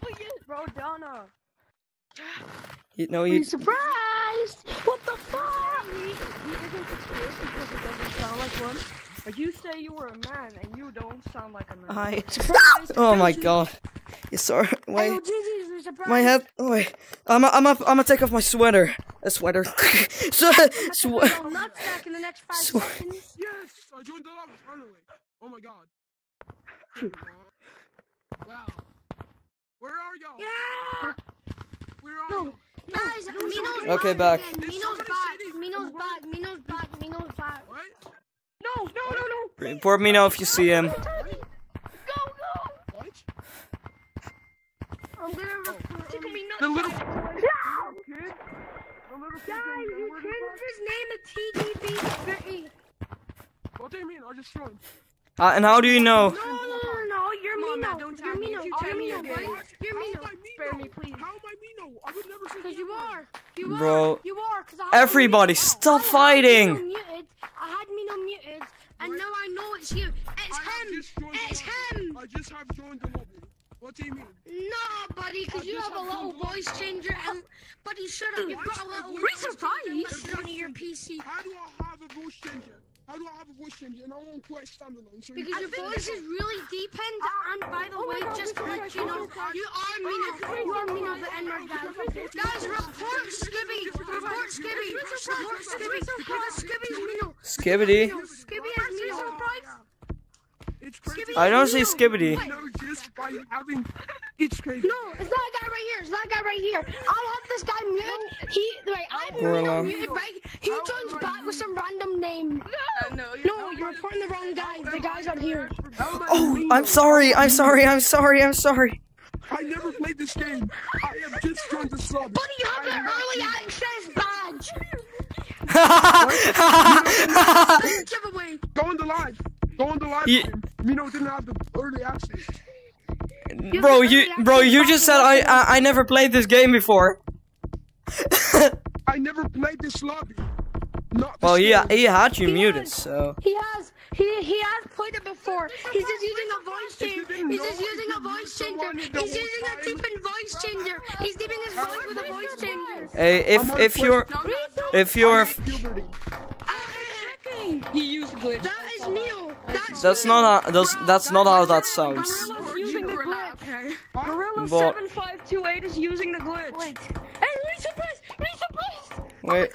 Oh, bro, Donna. You know I'm you. surprised. What the fuck? He isn't suspicious because it doesn't sound like one. But you say you were a man and you don't sound like a man. I. Oh my god. Yeah, sorry. Oh, Wait. Jesus, we're surprised. My head. Oh, wait. I'm. I'm. I'm gonna take off my sweater. A sweater. so, swe- Go nuts back in the next five Swear. seconds. Yes, I joined the lobby finally. Oh my god. wow. Where are y'all? Yeah. Where are No. you? Guys, Mino's Okay, back. back. again. Mino's back. Mino's back. Mino's back. Mino's back. What? No, no, no, no. report me now if you see him. Go, go. What? I'm gonna report Tickle him. me nuts. The little kid. the little kid Guys, you changed his name to TDB. What do you mean? I just joined. Uh, and how do you know? No, no, no, no, no. You're Come Mino. don't You're me. Mino. You You're me, Mino, you're buddy. gay. You're Mino. am I Mino? Spare me, please. How am I Mino? I would never say Because you N-word. are. Bro. You are. Because I Everybody, stop I had fighting. Mino muted. I had Mino muted, and now I know it's you. It's I him. just joined the It's him. I just have joined the lobby. What do you mean? No, buddy, because you have a little voice changer. And, buddy, shut up. You've got a little Be voice surprised. changer in front of your PC. How do I have a voice changer? How do I have a voice changer and I won't quit standalone? So you- Because your voice is really deep end, and by the oh way, just to let you know, you are Mino. You are Mino, the N-word guy. Guys, report Skibby. Report Skibby. Report Skibby. Report Skibby's Mino. Skibbity. Skibby has Mino. It's crazy. I don't see Skibbity. You know, just by having it's crazy. No, it's that a guy right here. It's that guy right here. I have this guy muted. He, wait, I have Mino Gorilla. muted, right? He turns back with some random name. No, no, you're No, you're reporting the wrong guy. The guy's out here. How am I Oh, I'm sorry. I'm sorry. I'm sorry. I'm sorry. I never played this game. I am just joined to sub. Buddy, you have an early access badge. Giveaway. Go on the live. Go on the live. Ye- stream. Mino didn't have the early access. bro, you, bro, you just said I, I, I never played this game before. I never played this lobby. Not Well, this yeah, game. he had you He muted, has. so. He has. He he has played it before. He's just using a voice changer. He's just using a voice changer. He's using a deepened voice changer. He's deepening his voice with a voice changer. Hey, if if you're if you're Puberty. He used glitch. That is Neil. That's that's not how, that's that's not how that sounds. Gorilla's using the glitch. Gorilla But- seven five two eight is using the glitch. Wait. Hey, Lisa Price. Lisa Price. Wait,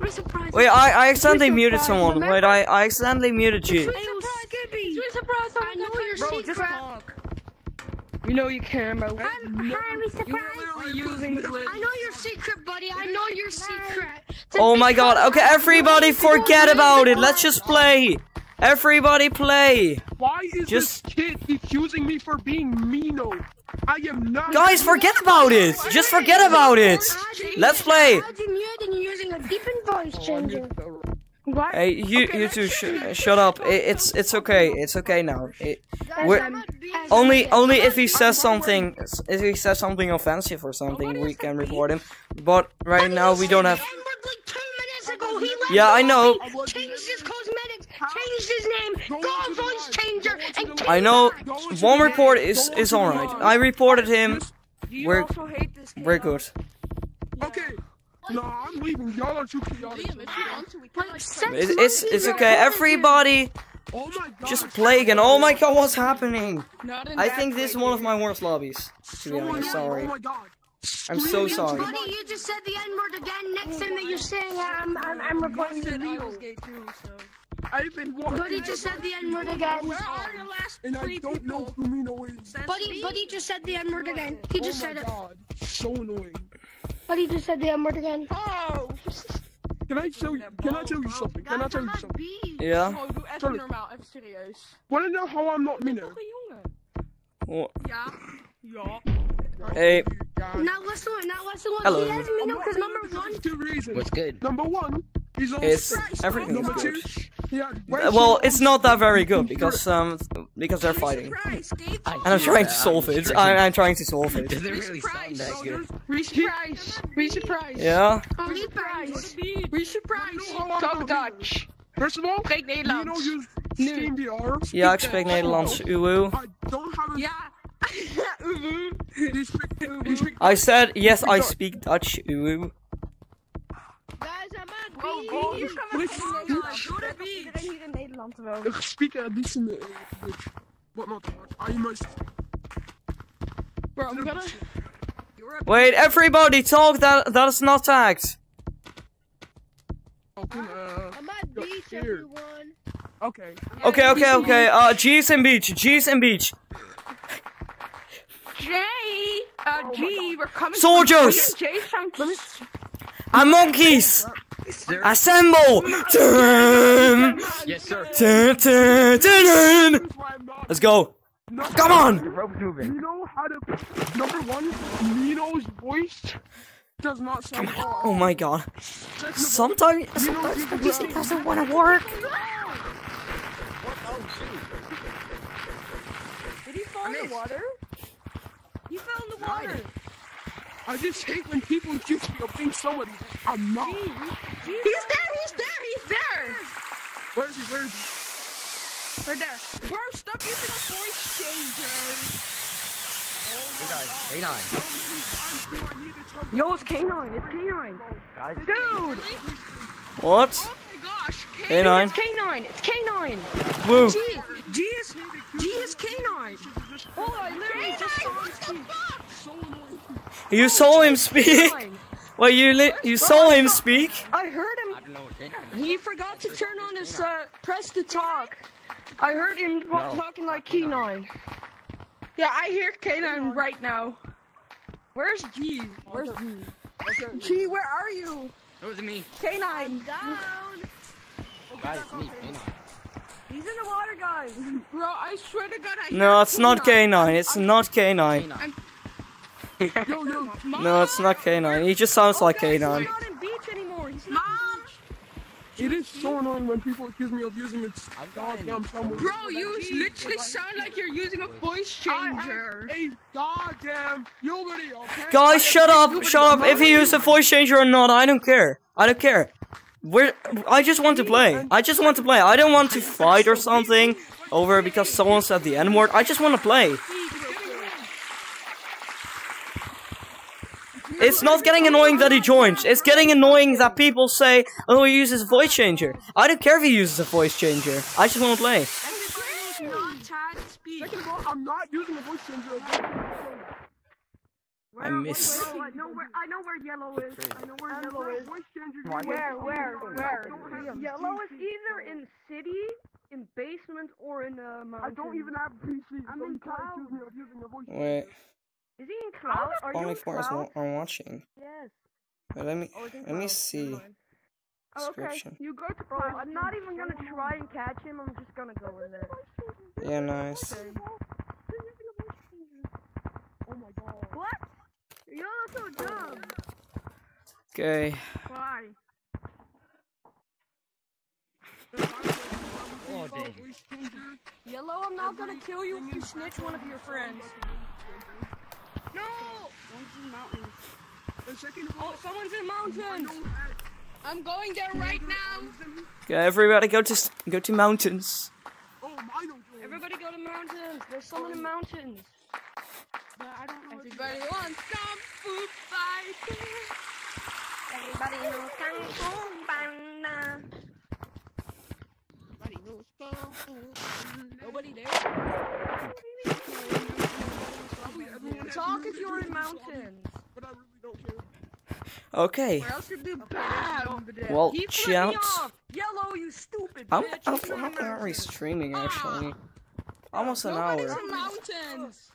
Lisa Price. wait, I I accidentally muted someone. Wait, I I accidentally muted you. Hey, Skibby. surprised. I know your Bro, secret. Just talk. We know you care, bro. I'm highly You're surprised. literally using glitch. I know your secret, buddy. I know your secret. Oh my god. Okay, everybody forget about it. Let's just play. Everybody play. Why is Just- this kid accusing me for being Mino? I am not. Guys, forget about it. Just forget about it. Let's play. What? Hey, you Okay, you two, sh- shut up. It, it's it's okay. It's okay now. It, We're- I'm not being only only if he says something if he says something offensive or something we can beef. report him. But right now we don't have. He said the N-word like two minutes ago. He left Yeah, I know. lobby, Changed his cosmetics, changed his name, got a voice changer, and came I know one report is is all right. I reported him. Do We're- also We're good. Okay. No, I'm leaving. Y'all are too chaotic. Liam, if you want to, we can Like like It's it's, it's okay. Everybody Oh my god. just play again. Oh my god, what's happening? I think this is one of my worst lobbies. To be honest, sorry. Oh my god. I'm so sorry. Buddy, you just said the N-word again. Next time that you're saying it, uh, I'm, I'm, I'm reporting the said I video. was gay too, so. I've been walking. Buddy just said the N-word again. Where are the last and I three don't know people? who Mino is. Buddy, me? Buddy just said the N-word again. He oh just oh said it. god. So annoying. Buddy just said the N-word again. Oh! Can I tell you? Can I tell you something? Can I tell you something? Yeah. Oh, doe even Sorry. normaal, even serieus. Wanna know how I'm not Mino? Toch een jongen? Wha- Ja. Ja. Hey. Now listen, now listen what Hello. he has me know, because number one, Two reasons. What's good? Number one, he's on It's strike. everything's good. yeah. Uh, Well, it's not that very good because um because they're fighting, and I'm trying to solve it. I, I'm trying to solve it. Doesn't really sound that good. We surprise. We surprise. Yeah. oh, We he surprise. We surprise. Talk Dutch. First of all, Spreek Mino Nederlands. used SteamVR. Ja, ik spreek Nederlands. Uwu. I don't have a. Ja. Uwu. He speak, he speak, I said yes. I speak Dutch. Uwu. Guys, I'm. Oh, hier kan Please. het Nederlands. Doe de beat. Iedereen hier in Nederland woont. speak a decent uh, English. But not. I must. Bro, I'm gonna... Wait, everybody talk. That that is not tagged. Open, uh, I'm at beach, here. everyone. okay. Okay, okay, okay. Uh, G's and beach. G's and beach. Jay! Uh, G, we're coming Soldiers! Jay sounds... And monkeys. Sir? Assemble. Dun, Yes, sir. I'm not. Let's go. No, Come on. The rope's moving. Mino had a. Number one, Mino's voice does not sound hard. Oh my god. Sometimes, sometimes the music doesn't want to work. Did he fall in the water? He fell in the water. I just hate when people accuse me of being somebody. I'm not. He's there, he's there, he's there! Where is he? Where is he? Right there. Bro, stop using a voice changer. Hey, nine. Yo, it's K9, it's K9. Guys, Dude! What? Oh my gosh, K9? It's K9, it's K9. Woo. G, G is, G is K9. Oh, I literally just saw him speak. So annoying. You saw him speak. K9. You li- you saw him speak? I heard him I don't know what K9 is. He forgot to turn on his uh, press to talk. I heard him wa- No. talking like K9. Yeah, I hear K9 right now. Where's G? Where's G? G, where are you? It was me. K9. Down. Guys, me. K9. He's in the water, guys. Bro, I swear to God, I No, hear it's not K9. It's not K9. K9. Yo, yo. No, it's not K9. He just sounds like He's K9. not in beach anymore. He's not in beach. It is so annoying when people accuse me of using it. Goddamn someone. Bro, you literally sound like you're using a voice changer. I have a goddamn Unity, okay? Guys, shut up, shut up. If he used a voice changer or not, I don't care. I don't care. We're, I just want to play. I just want to play. I don't want to fight or something over because someone said the N word. I just want to play. It's not getting annoying that he joins. It's getting annoying that people say, oh, he uses a voice changer. I don't care if he uses a voice changer. I just want to play. Second of all, I'm not using a voice changer. I miss. I know where I know where yellow is. I know where yellow is. Where, where, where? Yellow is either in city, in basement, or in uh, mountain. I don't even have PC, I'm in you can't cloud. accuse me of using a voice Wait, is he in cloud? Are Only you in four cloud? Is I'm watching. Yes. But let me oh, let me see. Oh, okay. You go to cloud. I'm not even gonna try and catch him. I'm just gonna go in there. Yeah, nice. Oh my god. What? You're so dumb. Okay. Why? Oh, Yellow, I'm not gonna kill you if you snitch one of your friends. No! And second of all, Oh, someone's in mountains! I'm going there right now! Okay, everybody go to go to mountains. oh, I don't. Everybody go to mountains! There's someone in mountains! But I don't know. Everybody wants some food fight! Everybody knows Kung Fu Panda. Nobody there? Probably everyone has Talk if you're in mountains! but I really don't care. Okay. Or else you'll do bad. Well, he flipped me Yellow, you stupid I'm, bitch! I'm, You're in I'm already streaming ah. actually. Almost an Nobody's hour. mountains!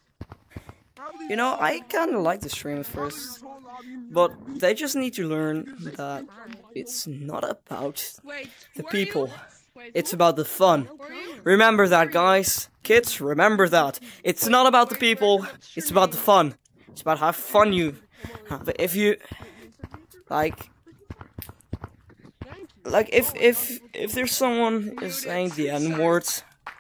You know, I kinda like the stream at first. this whole lobby. But they just need to learn that it's not about Wait, the who are you? people. Wait, It's about the fun. who are you? Remember that, guys. Kids, remember that. It's not about the people, it's about the fun. It's about how fun you have. If you like like if if if there's someone is saying the N word,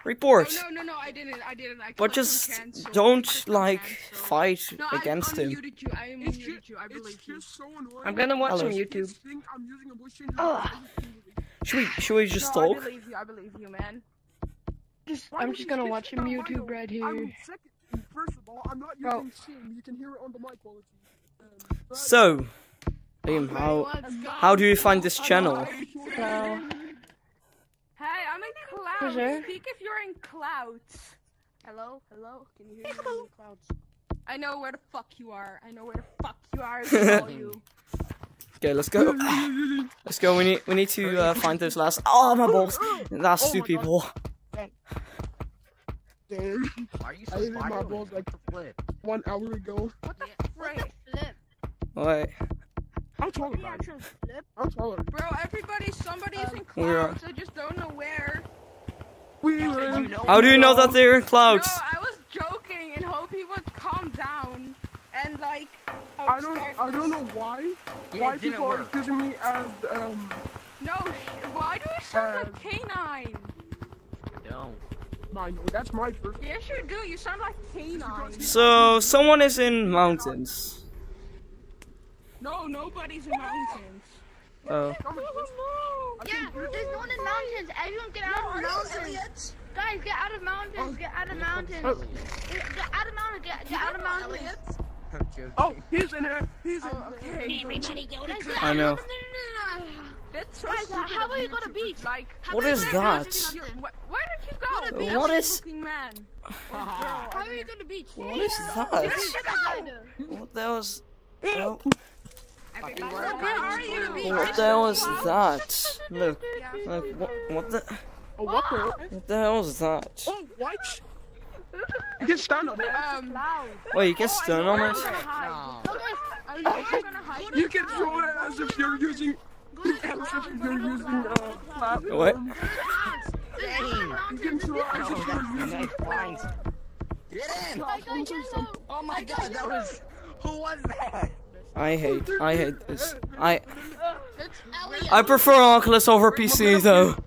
report. Oh, no, no, no, I didn't, I didn't. I But clicked on just cancel. Don't clicked like cancel. fight No, against him. you. I It's unmuted just, you. I it's believe you. just so annoying. I'm gonna watch some Hello. YouTube. Kids think I'm using a voice changer. Should we should we just No, I believe you. I believe you, man. Just, I'm just gonna watch him YouTube right here. First of all, I'm not Bro. using Sim. You can hear it on the mic quality. Um, So, Liam, how how do you find this channel? Hey, I'm in clouds. there? Speak if you're in clouds. Hello, hello. Can you hear me? In clouds. I know where the fuck you are. I know where the fuck you are. I saw you. Okay, let's go. Let's go. We need we need to uh, find those last. Oh my balls! Last two people. Dang. Why are you I so hated my balls like Flip. one hour ago. Right. Flip. Wait. I'm taller, The guys. flip. I'm taller. Bro, everybody, somebody is in Where? clouds. I just don't know where. We were. How do you know that they're in No, clouds? I was joking and hope he would calm down. And like, I don't. I don't know why. Yeah, why it didn't people are work. accusing me as um. No, why do you sound Uh, like canine? No. My no, that's my first. Yes, you do. You sound like canine. So someone is in mountains. No, nobody's in mountains. Oh. Yeah, there's no one in mountains. Everyone get out of mountains. Guys, get out of mountains. Get out of mountains. Oh, Get out of mountains. Get, get out of mountains. I'm joking. oh, he's in there. He's in Oh, okay. I know. No, no, no, no, no. That's so stupid how of about you you go to to- beach? Like, How What about is you go to that? beach? you- wh- where did you go? What is man. How about you go to beach? what is that? What the hell is? Oh, Where are you? what the hell is that? Look, look. What, what the? Oh, what the? What the hell is that? Oh, what? You can stand on it. Um, Wait, you can stun on it? You gonna hide? You can throw it as if you're using. As if you're using uh, platform. What? You can throw it as if you're using. Nice. Get in! Oh my god, that was. Who was that? I hate. I hate this. I. I prefer Oculus over PC though.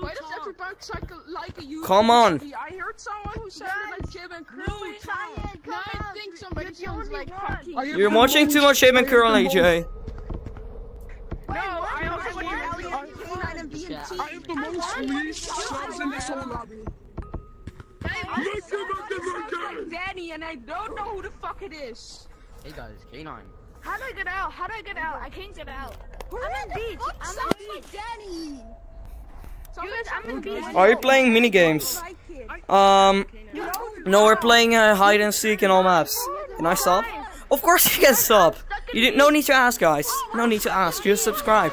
Why does everybody like a, like a YouTube Come on. TV? I heard someone who sounded like Jim and Curly. Ryan, Now I come. think somebody You're sounds like one. fucking. I am You're watching too much Shaman I am the Curl, most- AJ. No, I am I- watching I- Elliot, K9, and BMT. I am the most least subs in this whole lobby. Look at It look sounds at like Danny, and I don't know who the fuck it is. Hey guys, K9. How do I get out? How do I get out? I can't get out. I'm in beach. I'm in beach. Danny. You guys, I'm in beach. Are you playing mini games? Um. No, we're playing uh, hide and seek in all maps. Can I stop? Of course you can stop. You didn't. No need to ask, guys. No need to ask. Just subscribe.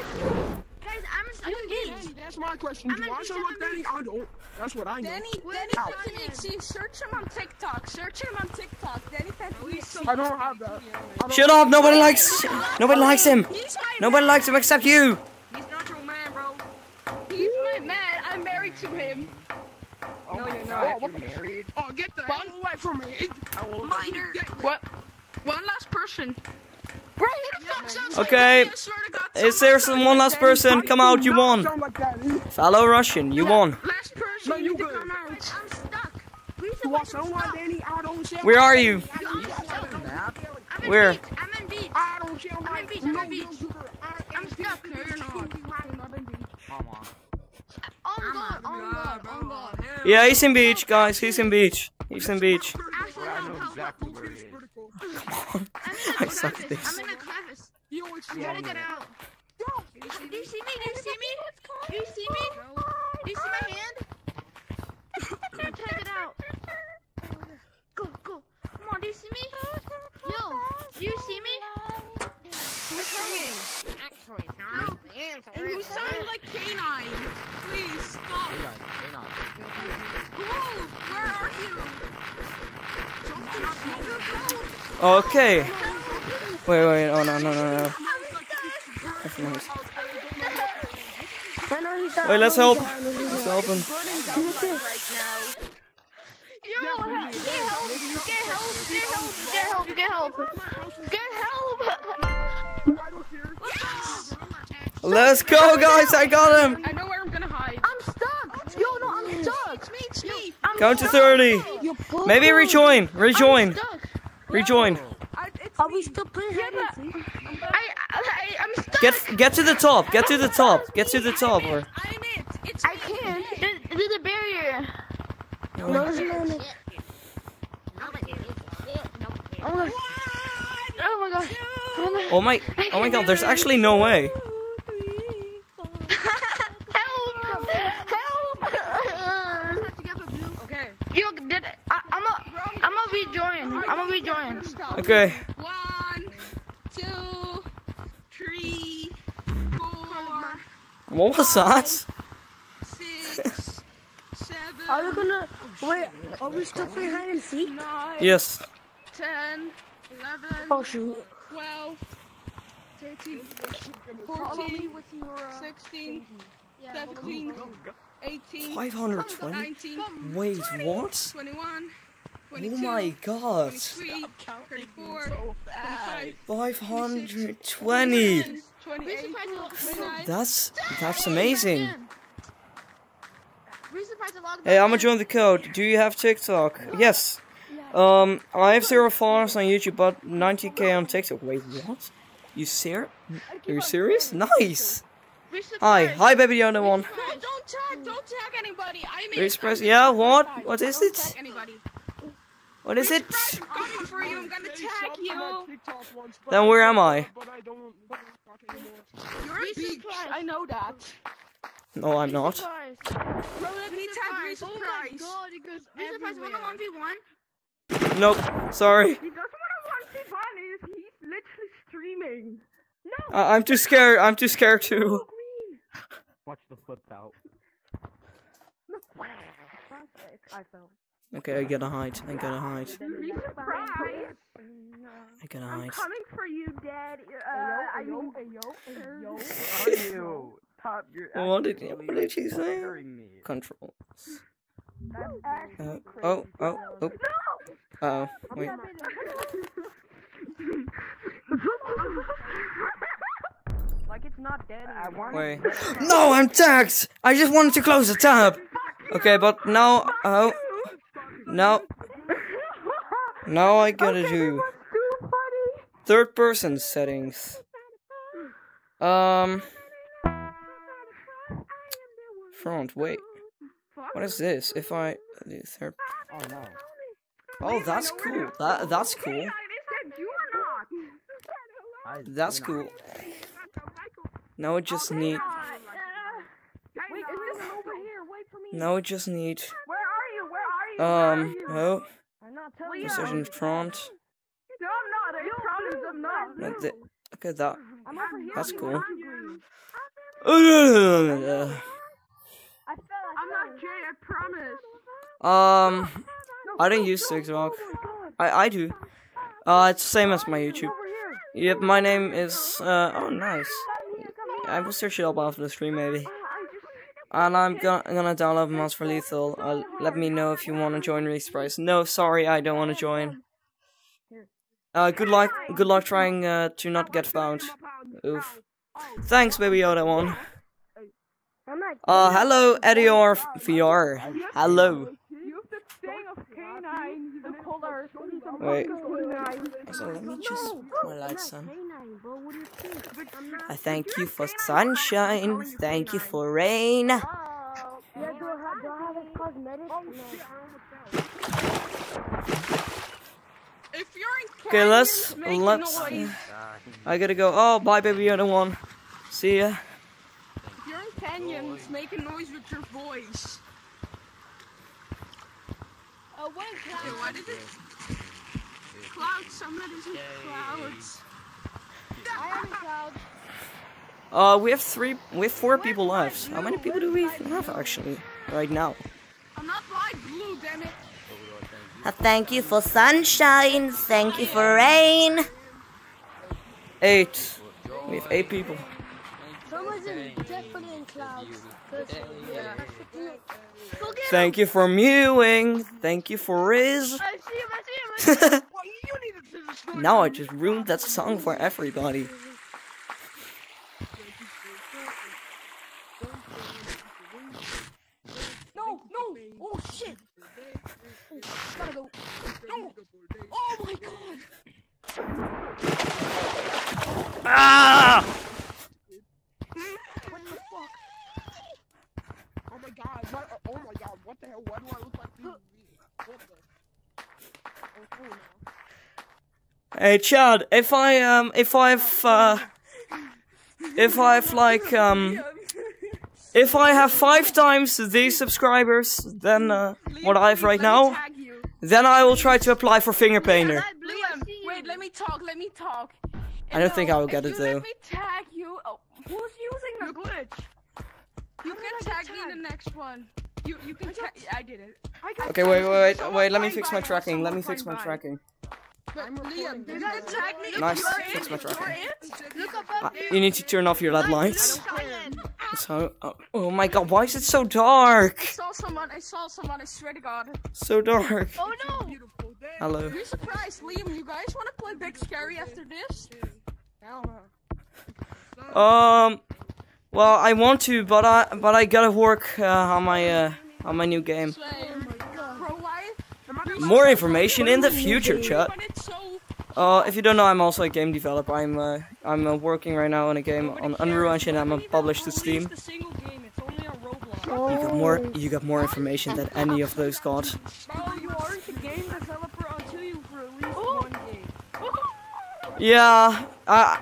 Guys, I'm in beach. That's my question. Do I sound like Danny? I don't. That's what I know. Danny, Danny Pepinixie, search him on TikTok. Search him on TikTok. Danny Pepinixie. I don't have that. Don't Shut up! Nobody likes. Nobody likes him. Nobody likes him except you. He's not your man, bro. He's my man. I'm married to him. Oh No, you're god, not. you're married? Oh, get the hell away from me. Minor. What? One last person. Bro, who the Okay. like that? I swear to God, Is there some one last that. person? Come out, you won. Sound. Fellow Russian, you won. Last person. No, you to come out. I'm stuck. Do I sound like Danny? I don't sound Where are you? Where? I'm in beach. I don't sound I'm in beach. I'm in beach. I I'm am stuck. No, you're not. Come on. On on on. Yeah, he's in beach, guys. He's in beach. He's in beach. I know exactly where it is. Come on. I in suck at this. I'm in a crevice. You know what's I'm trying to get out. Do you see me? Do you see me? Do you see me? Do you see my hand? I'm trying to get out. Go, go. Come on, do you see me? Yo, do you see me? Who's singing? Actually, no. And you sound like canine. Please stop. Hang on, hang where are you? Okay. Wait, wait. Oh no, no, no, no. That's nice. I know he's got Wait, let's help. Let's help him. Yo, get help! get help, get help, get help, get help, get help, get help. Let's go, guys. I got him. I know where I'm gonna hide. I'm stuck. Yo, no, I'm stuck. It's me, it's me. I'm Count to 30. Maybe rejoin. Rejoin. Rejoin. Are we still playing hide and? I, I, I'm stuck. Get get to the top. Get to the top. Get to the top. Or I'm it. It's I can't. There's, there's a barrier. No, there's no one. Oh my, oh my god. Oh my, oh my god. There's actually no way. help! Help! Okay. You did it. I, I'm a, I'm a rejoin. I'm a rejoin. Okay. One, two, three, four, What was that? six, seven, Are we gonna wait? Are we still behind and see? nine, Yes. ten, eleven, Oh shoot! 12, 13, 14, 16, 17, 18, 520. 19, Wait, what? 21, Oh my god. 23, 34, 35, 520. That's that's amazing. Who's surprised a lot Hey, I'm gonna join the code. Do you have TikTok? Yes. Um, I have zero followers on YouTube, but 90k on TikTok. Wait, what? You ser? Are you serious? Nice. Hi, hi, baby on only one. Don't tag, don't tag anybody. I mean, Express. Yeah, what? What is it? What is it? Then where am I? You're a beach. I know that. No, I'm not. Bro, let me tag 1v1. Nope. Sorry. He doesn't want to watch the He's, he's literally streaming. I- I'm too scared. I'm too scared too. Watch the flip out. Okay, I gotta hide. I gotta hide. Be. I gotta hide. I'm coming for you, Dad. Uh, I mean, Where are you? Top, you're What did actually what did she say? scaring me. Control. that's Uh, actually oh, oh, oh. Oh, wait. like it's not dead. I want Wait. No, I'm tagged! I just wanted to close the tab! Okay, but now, oh. Now, now I gotta do third person settings. Um. Front, wait. What is this? If I do third. Oh no. Oh, that's cool. That that's cool. That's cool. Now we just need. Wait, is this over here? Wait for me. Now we just need. Where are you? Where are you? Um. Oh. I'm not telling Position prompt. No, I'm not. There's problems. I'm not. Like the, look at that. I'm over here. That's cool. I'm not Jay. I promise. Um, I don't use TikTok. I I do. Uh, it's the same as my YouTube. Yep, my name is. Uh, oh, nice. I will search it up after the stream, maybe. And I'm gonna gonna download mods for Lethal. Uh, let me know if you want to join ReSurprise. No, sorry, I don't want to join. Uh, good luck. Good luck trying uh, to not get found. Oof. Thanks, baby Yoda one. I'm not. Uh, hello, Edior VR. Hello. The sting of canine. Wait. So let me just put my lights on. What do you think? I'm not. I thank you for sunshine. Thank you for rain. Oh, yeah, do I have, do I have his cosmetics? No. If you're Okay, let's let's. I gotta go. Oh, bye, baby, other one. See ya. If you're in canyons, make a noise with your voice. Oh, wait, Okay, what is it? Clouds, somebody's in clouds. I am in cloud. Uh, we have three, we have four people left. How many people do we have actually right now? I'm not light blue, damn it. Uh, Thank you for sunshine. Thank you for rain. Eight. We have eight people. Someone's in, Thank you for mewing. Thank you for Riz. I see him, I see him, I see him. Well, you needed to destroy now I just ruined that song for everybody. No, no. Oh shit. Oh, gotta go. No. Oh my god. Ah! What the fuck? Oh my god, what, oh my god, what the hell, why do I look like this? What the? No. Hey Chad, if I um, if I've uh, if I've like um, if I have five times these subscribers than uh, what I have right now, then I will try to apply for finger painter. Liam, wait, let me talk, let me talk. I don't think I will get it though. Let me tag you. Oh, who's using the glitch? You can tag me in the next one. You you can tag. I did it. I Okay, wait, wait, wait, wait. Let me fix my tracking. Let me fix my flying by. tracking. But Liam, you can tag me. Nice, fix my if you're tracking. it. Look up up there. you need to turn off your LED lights. So, oh, oh my god, why is it so dark? I saw someone. I saw someone. I swear to God. So dark. Oh no. Beautiful day. Hello. Be surprised, Liam. You guys want to play Big Scary after this? Hell no. Um, well, I want to, but I but I gotta work uh, on my uh, on my new game. More information in the future, chat. Uh, if you don't know, I'm also a game developer. I'm uh, I'm uh, working right now on a game on Unreal Engine. I'm uh, published to Steam. You got more you got more information than any of those got. Yeah. Uh,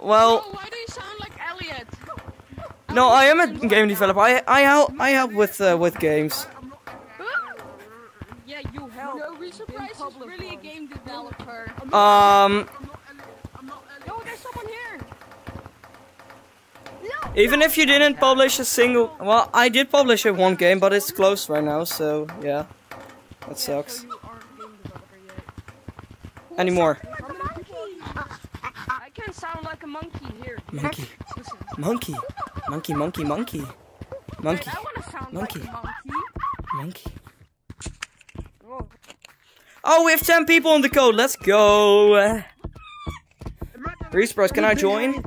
well, Bro, why do you sound like Elliot? No, I am a game developer. I I help I help with uh, with games. Yeah, you help. No, be surprised he's really a game developer. Um, Yo, there's someone here. even if you didn't publish a single, well, I did publish a one game, but it's closed right now. So yeah, that sucks. You aren't a game developer yet. Anymore. I can sound like a monkey here. Monkey, monkey, monkey, monkey, monkey, monkey, I want to sound Monkey. like monkey. monkey. Oh, we have ten people in the code. Let's go. Reese Bros, can I join?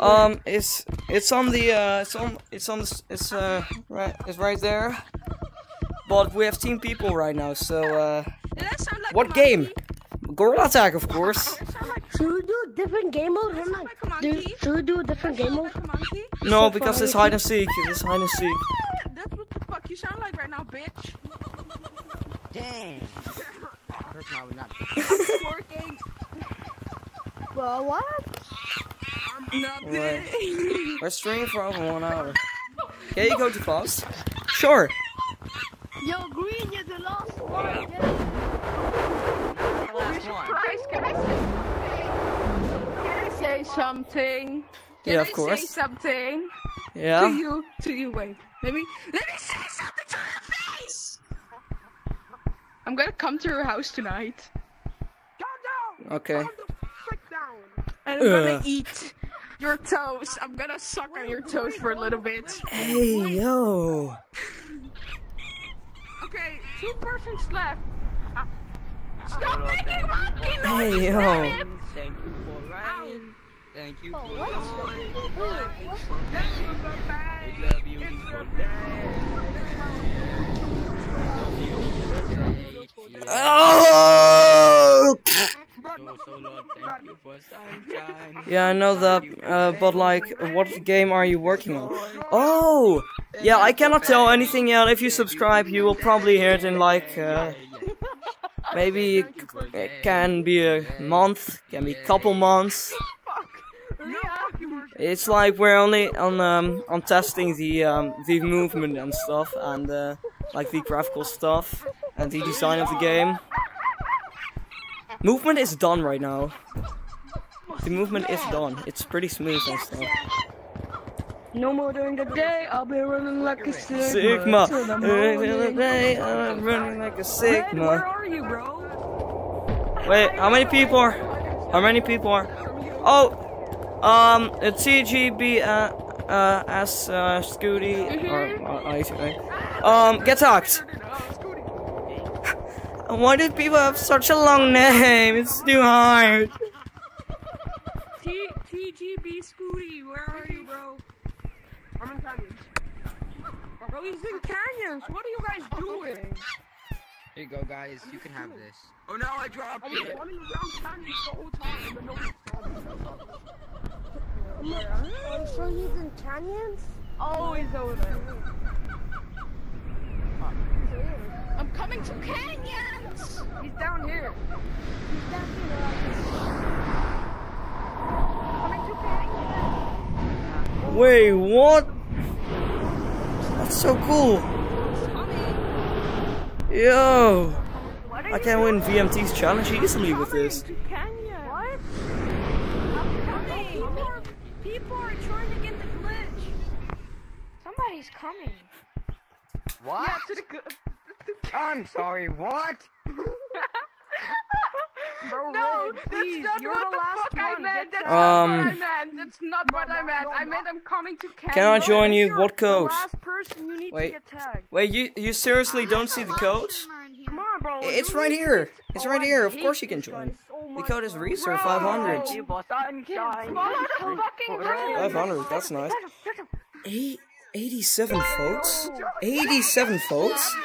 Um, it's it's on the uh, it's on it's on the it's uh right it's right there. But we have ten people right now, so uh, Did that sound like what game? Gorilla Tag, of course. Did that sound like, Should we do a different game mode? Hold on. like a should we do a different game mode? like a monkey? No, because it's hide and seek. It's hide and seek. That's what the fuck you sound like right now, bitch. Dang. First of all, we're not. Working. Well, what? Nothing. Right. We're streaming for over one hour. Can you go to class? Sure. Yo, Green, you're the last one. Guys, can I say, can I say something? Can Yeah, I of course. say something Yeah. to you? To you, wait. Let me let me say something to your face. I'm gonna come to your house tonight, Calm down! Okay. Calm the frick down! and I'm gonna eat your toes. I'm gonna suck on your toes for a little bit. Hey yo. Okay, two persons left. Stop making monkey noises! Hey yo. Thank you for rain. Thank you Oh, for what? the We love you for Oh! So, so you for sunshine. Yeah, I know that, uh, but like, what game are you working on? Oh! Yeah, I cannot tell anything yet. If you subscribe, you will probably hear it in like, uh, maybe it can be a month, can be a couple months. It's like we're only on um on testing the um the movement and stuff and uh, like the graphical stuff and the design of the game. Movement is done right now. The movement is done. It's pretty smooth and stuff. No more during the day, I'll be running like a sigma. Sigma. till the morning. the other day, I'm running like a Red, where are you, bro? Wait, how many people are? How many people are? Oh, um, a TGB uh, uh, as uh, Scooty or uh, Um, get hacked. Why did people have such a long name? It's too hard. T TGB Scooty, where are you, bro? I'm in canyons. Bro, he's in canyons. What are you guys doing? Here you go, guys. You can have this. Oh no, I dropped I was it. running around canyons the whole time, but nobody saw me. Oh, so he's in canyons? Oh, he's over there. I'm coming to canyons! He's down here. He's down here. Coming to canyons. Wait, what? That's so cool. Yo, I you can win? VMT's challenge easily with this. Coming. What? I'm coming. People are, trying to get the glitch. Somebody's coming. What? Yeah, to the. I'm sorry, what? Bro, No, Red, that's not you're what the last fuck I one. meant. That's. Um, not what I meant. That's not what I meant. I meant I'm coming to canyons. Can I join you? You're What The code? last person you need Wait. to. Wait, you you seriously don't see the code? Come on, bro. It's right here. It's Oh, right here. Of course you can join. The code is bro. Reser 500. Bro, sunshine. Follow the fucking code. 500, that's nice. Eight, 87 votes? 87 votes?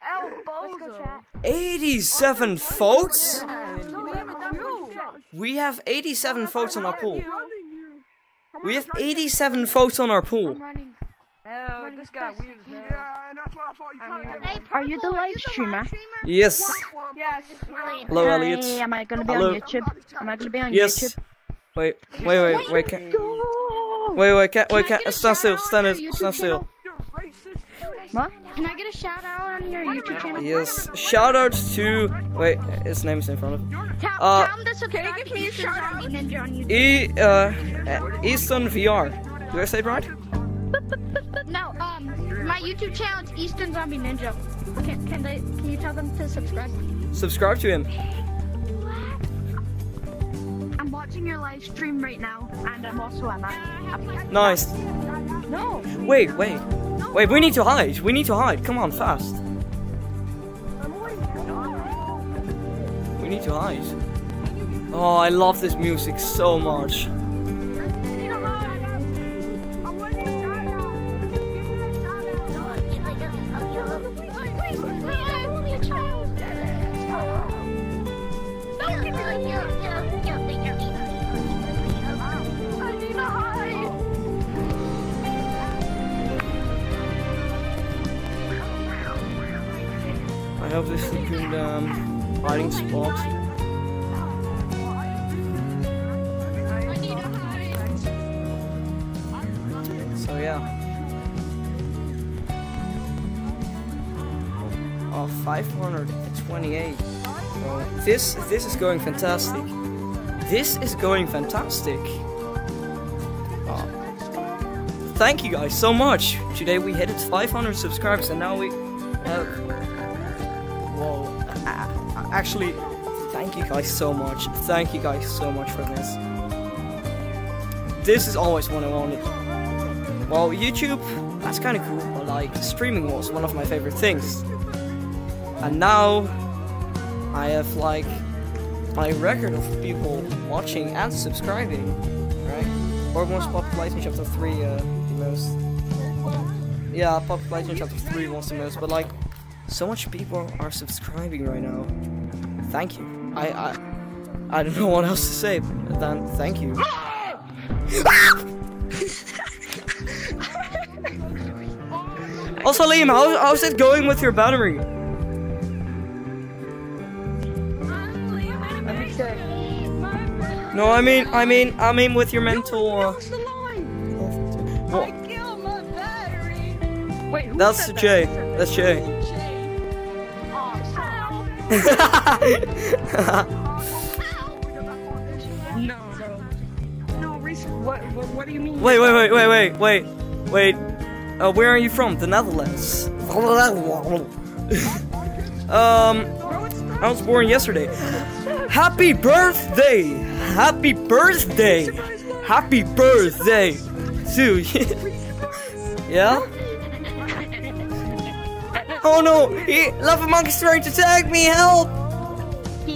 What you get, bro? El Let's go Bozo. chat. 87 votes? No, we haven't done you. We have 87 votes on our pool. We have 87 votes on our pool. I'm running. Oh, this guy weird as hell. Yeah, and that's why I thought you I mean, kinda- Are you the live streamer? Yes. Yes. Hello, Elliot. Hey, am I gonna be Hello. on YouTube? Am I gonna be on Yes. YouTube? Wait, wait, wait, wait, can, wait, wait, can, wait, can, stand still, stand, stand still. You're racist. What? Can I get a shout out on your YouTube channel? Yes, shout out to, wait, his name's in front of him. Uh, to subscribe give me a shout out? Zombie Ninja YouTube. E, uh, Easton VR. Do I say it right? No, um, my YouTube channel is Eastern Zombie Ninja. Can, can they? Can you tell them to subscribe? Subscribe to him. Watching your live stream right now, and I'm also on that. Nice. No. Wait, wait. Wait, we need to hide. We need to hide. Come on, fast. We need to hide. Oh, I love this music so much. I hope this good um, hiding spot. So yeah. Oh, 528. So this this is going fantastic. This is going fantastic. Oh. Thank you guys so much. Today we hit 500 subscribers and now we have Actually, thank you guys so much. Thank you guys so much for this. This is always what I wanted. Well, YouTube, that's kind of cool, but like, streaming was one of my favorite things. And now, I have like my record of people watching and subscribing, right? Or most in chapter three, uh, the most. Yeah, population chapter three wants the most, but like, so much people are subscribing right now. Thank you. I I I don't know what else to say than thank you. also, Liam, how, how's it going with your battery? No, I mean, I mean, I mean with your mental. Uh, What's the line? well, killed my battery. Wait, that's Jay. That's Jay. No, bro. No, Reese, what, what, what do you mean? wait, wait, wait, wait, wait, wait, wait. Uh, where are you from? The Netherlands. um, Bro, it's not. I was born yesterday. Happy birthday! Happy birthday! Happy birthday to you. yeah? Oh no! He, Lava Monkey's trying to tag me! Help!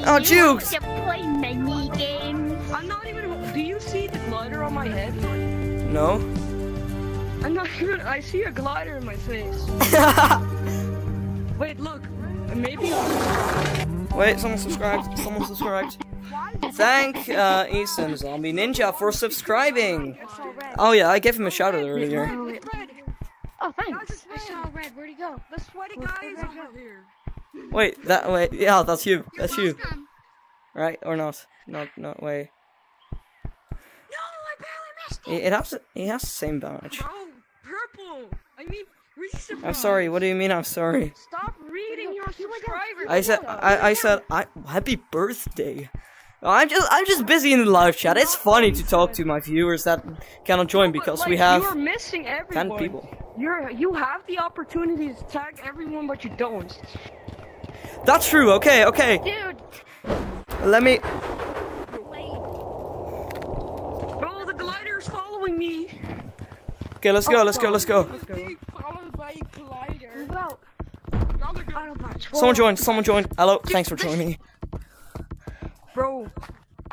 Oh, jukes! To play mini games. I'm not even. Do you see the glider on my head? No? I'm not even. I see a glider in my face. Wait, look. Maybe. Wait, someone subscribed. Someone subscribed. Thank uh, Easton Zombie Ninja for subscribing. Oh yeah, I gave him a shout out earlier. Oh, thanks. I saw red. Where'd he go? The sweaty guy is over here. Wait, that wait, yeah, that's you. That's you. Right or not? Not not wait. No, I barely missed He, it has he has the same badge. Bro, purple. I mean, Reese. I'm sorry. What do you mean? I'm sorry. Stop reading your subscribers. I said I, I said I happy birthday. I'm just I'm just busy in the live chat. It's funny to talk to my viewers that cannot join because Like, we have You're missing everyone. ten people. You're you have the opportunity to tag everyone, but you don't. That's true. Okay, okay. Dude, Let me. Oh, the glider's following me. Okay, let's go. Let's go. Let's go. Being followed by a collider. well, Y'all are good. Someone joined. Someone joined. Hello. Thanks for joining me. Bro,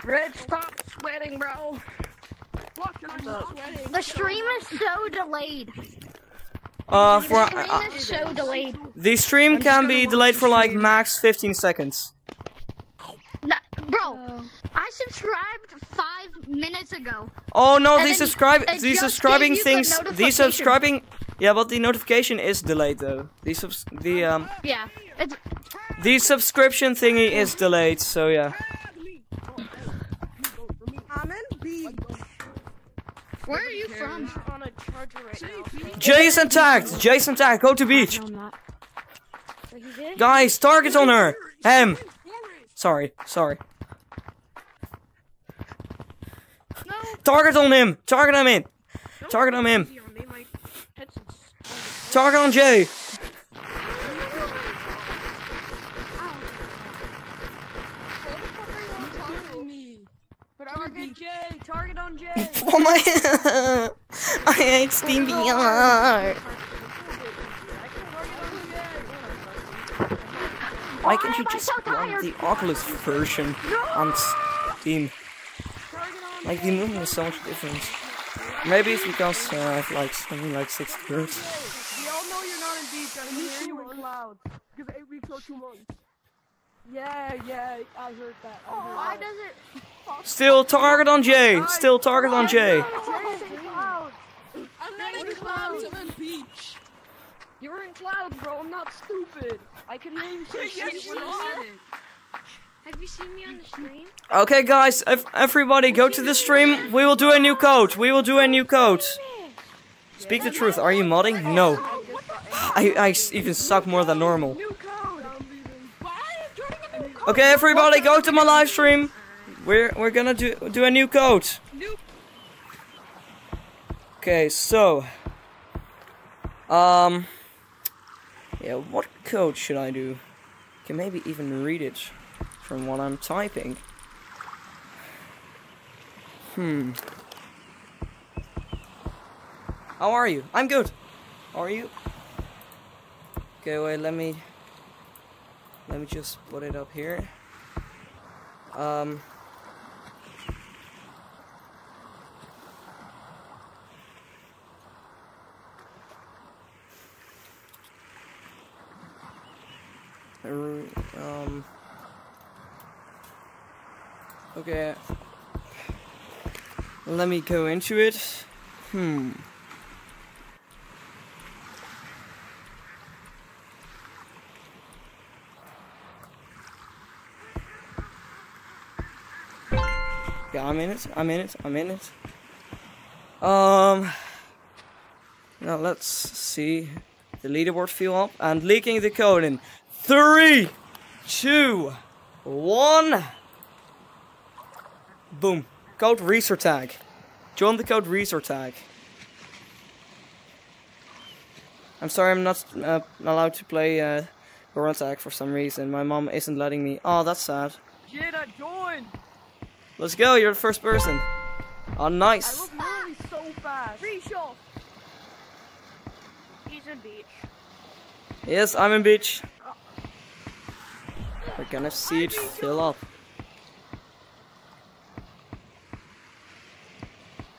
Red, stop sweating, bro. Look, I'm sweating. the stream is so delayed. Uh, for The uh, stream is so delayed. the stream can be delayed for like max 15 seconds. No, bro, I subscribed five minutes ago. Oh no, And the subscribe, the subscribing gave you the things, the subscribing. Yeah, but the notification is delayed though. The subs, the um, Yeah, it's the subscription thingy is delayed. So yeah. I'm B. where are you from? on a charger right now. Jason tagged. Jason tagged. Go to beach. Guys, target on her. Hem. Sorry, sorry. Target on him. Target on him. Target on him. On me, my headset's Target on Jay. Target Jay, target on Jay. Oh my! I hate Steam VR. Why can't you just run the Oculus version on Steam? Like the movement is so much different. Maybe it's because uh, I have like something like 60 hertz. We all know you're not in beach. I can hear you in clouds. Because eight weeks or two months. Yeah, yeah, I heard that. I heard Why that. does it? Still target on Jay. Still target on Jay. I'm not in clouds. I'm in beach. You're in clouds, bro. I'm not stupid. I can hear you say shit when I said it. Have you seen me on the stream? Okay, guys, ev- everybody, go to the stream. We will do a new code. We will do a new code. Speak the truth. Are you modding? No. I, I s- even suck more than normal. New code. I'm leaving. Why? Joining a new code. Okay, everybody, go to my live stream. We're we're gonna do do a new code. Okay, so um, yeah, what code should I do? Can maybe even read it from what I'm typing. Hmm. How are you? I'm good. How are you? Okay, wait. Let me let me just put it up here. Um. Um. Okay. Let me go into it. Hmm. Yeah, I'm in it. I'm in it. I'm in it. Um. Now let's see the leaderboard fill up and leaking the code in three, two, one. Boom. Code resort tag. Join the code resort tag. I'm sorry, I'm not uh, allowed to play uh, Gorilla Tag for some reason. My mom isn't letting me. Oh, that's sad. Jada, join! Let's go. You're the first person. Oh, I nice. was moving so fast. Reshaw. He's in beach. Yes, I'm in beach. We're gonna see it fill up.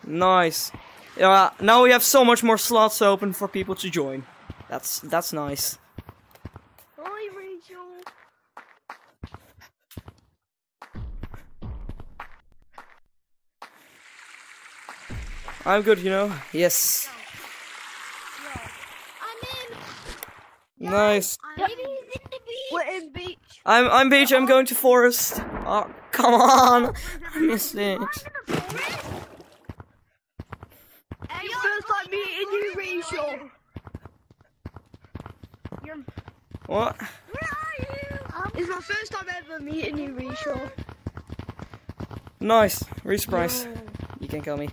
Nice. Yeah, now we have so much more slots open for people to join. That's that's nice. Hi, Rachel. I'm good, you know. Yes. I'm in. Nice. Maybe he's in the beach. We're in beach. I'm I'm beach. I'm going to forest. Oh, come on. I missed it. Hey, first time meeting you, Rachel. What? Um, it's my first time ever meeting you, Rachel. Nice. ReSurprise. You can kill me.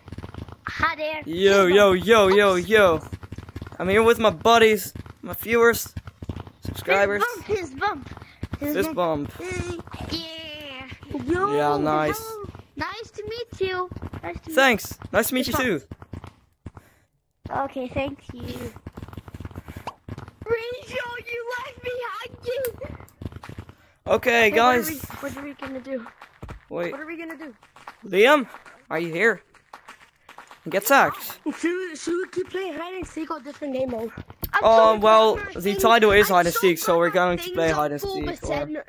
Hi there. Yo, yo, yo, yo, yo. I'm here with my buddies, my viewers, subscribers. His bump. His This bump. bump. Uh, yeah. Yeah, nice. Nice to meet you. Nice to Thanks. Nice to meet you too. Okay, thank you. Rachel, you left me hanging. Okay, What are, we, guys. what are we gonna do? Wait, What are we gonna do? Liam, are you here? Get tagged. Should, should we keep playing hide and seek or different game mode? Oh, well, the title is hide and seek, so we're going to play hide and seek. Or...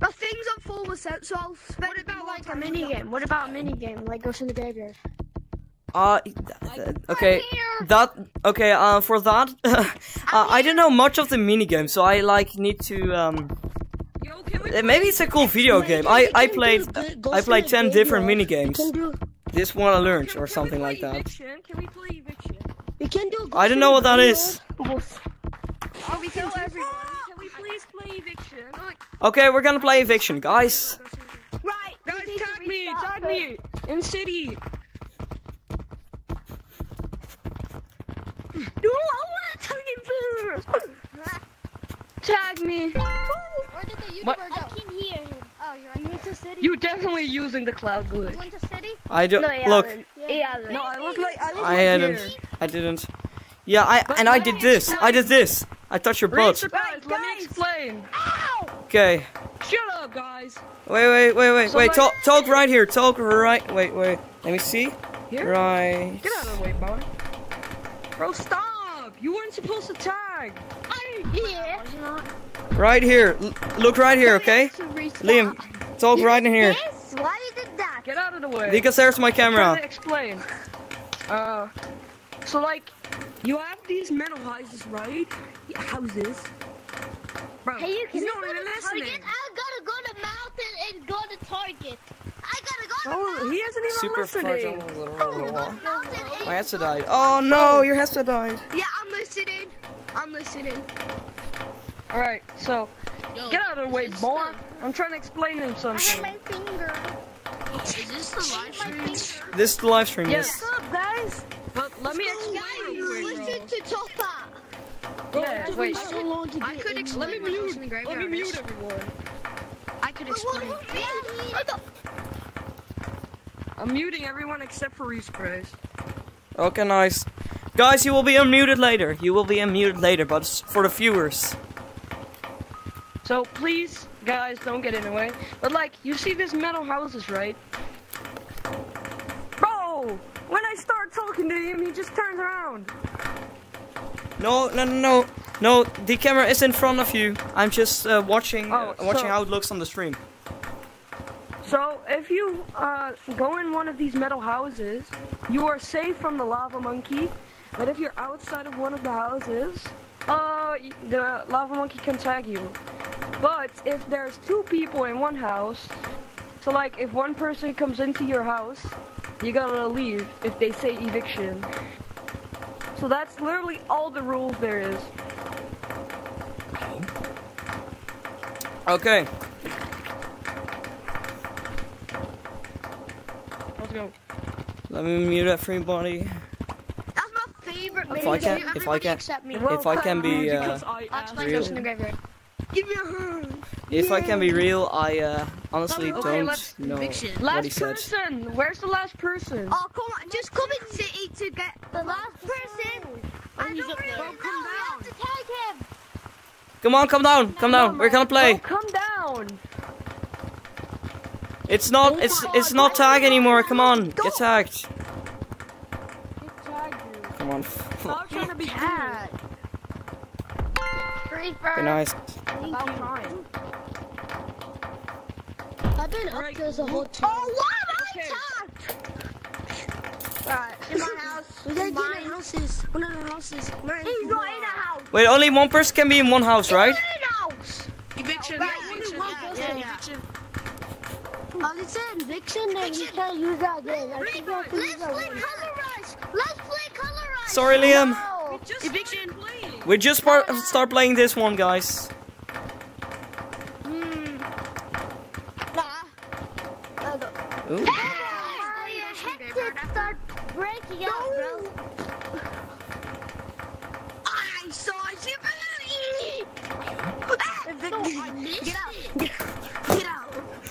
My thing's on full percent, so I'll spend What about like a mini game? What about a mini game like Ghost in the Graveyard? Uh, th- th- okay, that, okay, uh, for that, uh, I don't know much of the minigame, so I, like, need to, um, Yo, can we uh, maybe it's a cool video game. I, I played, I played 10 different minigames. Can do. This one I learned, or something like that. Eviction? Can we play eviction? We can do. I don't know what that is. Oh, we tell everyone. Can we please play eviction? Okay, we're gonna play eviction, guys. Right. guys, tag me, tag me in city. No, I want to tag him first. Tag me. Where did the What? YouTuber go? I can hear him. Oh, you're in Winter City? You definitely using the cloud glitch. Winter City? I don't No, yeah, look. Yeah. No, I look like I look I like hadn't. here. I didn't. Yeah, I and I did this. I did this. I touched your butt. Guys, let me explain. Okay. Shut up, guys. Wait, wait, wait, wait, So wait. like- Talk, talk right here. Talk right. Wait, wait. Let me see. Here? Right. Get out of the way, bro. Bro, stop! You weren't supposed to tag. I yeah. Right here. L- look right here, okay? Liam, talk right in here. Yes, why you did that? Get out of the way. Because there's my I'm camera. to explain. Uh, so like, you have these metal houses, right? Yeah, houses. Bro, Hey, you he's can not go even to listening. Target. I gotta go to mountain and go to Target. I gotta go to Oh, he hasn't even Super listening. fragile. My headset died. Oh no, your headset died. Yeah, I'm listening. I'm listening. All right, so get out of the way, boy. I'm trying to explain him something. my finger. Is this the live stream? This is the live stream. Yes. Yes. What's up, guys? But let me explain real quick, Listen to Topa. bro. Yeah, wait. So long to I could in explain. Let me my Ghost in mute. the Let me mute everyone. I could explain. I'm muting everyone except for ReSurprise. Okay, nice. Guys, you will be unmuted later. You will be unmuted later, but for the viewers. So please, guys, don't get in the way. But like, you see these metal houses, right? Bro, when I start talking to him, he just turns around. No, no, no, no. No, the camera is in front of you. I'm just uh, watching uh, Oh, watching so- how it looks on the stream. So if you uh, go in one of these metal houses, you are safe from the lava monkey. But if you're outside of one of the houses, uh, the lava monkey can tag you. But if there's two people in one house, so like if one person comes into your house, you gotta leave if they say eviction. So that's literally all the rules there is. Okay. Let's go. Let me mute everybody. That's my favorite If I can- if I can- If I can be, uh, Because I That's asked my real- ghost in the graveyard. Give me a hug. If I can be real, I uh, honestly Okay, don't let's- know eviction. what he Last person. Where's the last person? Oh, come on. Just come in city to get the last person. I don't really know. come We have to tag him. Come on, come down, come down. We're gonna play. Oh, come down. It's not, it's it's not tag anymore. Come on, get tagged. Come on. Stop trying to be cool. Creeper. Be nice. About time. I've been up Alright. there the whole time. Oh, what am Okay. Right. In my house. We gotta get in the houses. One of the houses. He's not in the house. Wait, only one person can be in one house, right? He's in the house. Eviction. Right, only one person. Oh, it's an eviction, then you can't use that again. I think you have to use that Let's play colorize. Let's play colorize. Sorry, Liam. No. Eviction. We just par- start playing this one, guys. Hmm. Nah. Ooh. Hey, your headset start breaking out, bro. I saw you. I missed Get out. Get out.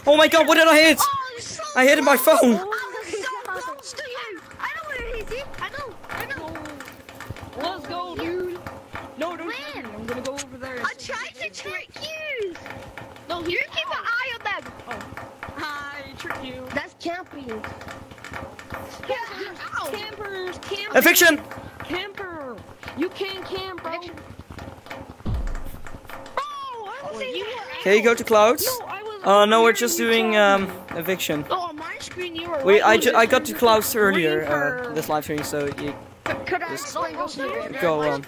Oh my god, what did I hit? Oh, you're so I hit my phone. I was so close to you. I know where it is. I know. I know. Let's go, dude. No, don't Where? me. I'm gonna go over there. I see tried to trick you. No, you keep an eye on them. Oh. there. Hi, trick you. That's camping. Ow. Campers, campers. Eviction. Camper. You can't camp, bro. Oh, I was in Okay, you go to clouds. No, I was. Uh, no, we're just doing um eviction. Oh, on my screen you were. We I, ju- I got to Klaus earlier uh, this live stream, so you Could I Just go on.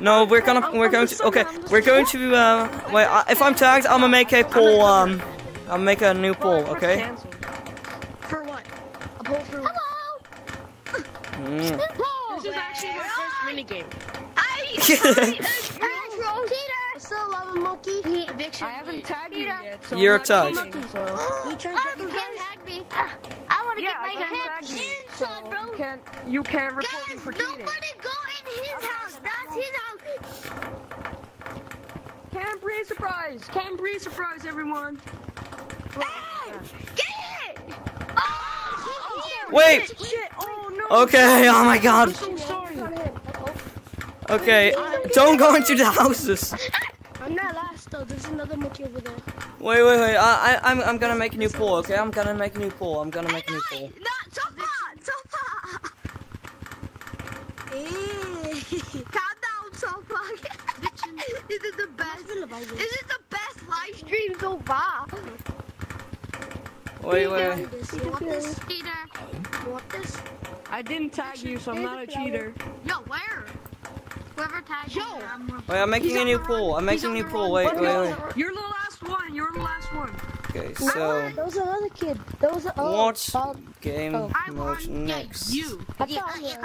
No, we're gonna we're going to okay we're going to uh wait I, if I'm tagged I'm gonna make a poll um I'll make a new poll okay. For what? A poll for Hello. Mm. This is actually my first minigame. I. I still love a monkey. Eviction. I haven't tagged you yet. So You're I'm tagged. cheating, So. You oh, you can't tag me. I want to Yeah, get my can head tag you. inside, So bro. can't you can't report me for cheating. nobody go in his house. That's his house. Camp ReSurprise! Camp ReSurprise, everyone! Hey, get it! Oh, Wait. Shit! Oh no! Okay. Oh my God. I'm so sorry. Okay. Don't go into the houses. I'm not last though. There's another monkey over there. Wait wait wait. I I I'm I'm gonna make a new poll. Okay. I'm gonna make a new poll. I'm gonna make a new poll. Not so far, so far. Calm down, so far. This is the best. This is the best live stream so far. Wait wait. You want this, Peter? You want this? I didn't tag you, so I'm not a cheater. Yo, where? Whoever tagged Yo. Wait. I'm making a new poll. I'm making a new poll. Wait wait wait. You're the last one. You're the last one. Okay. So There was another kid. There was a. Oh, what oh, game oh. mode next? I thought you were-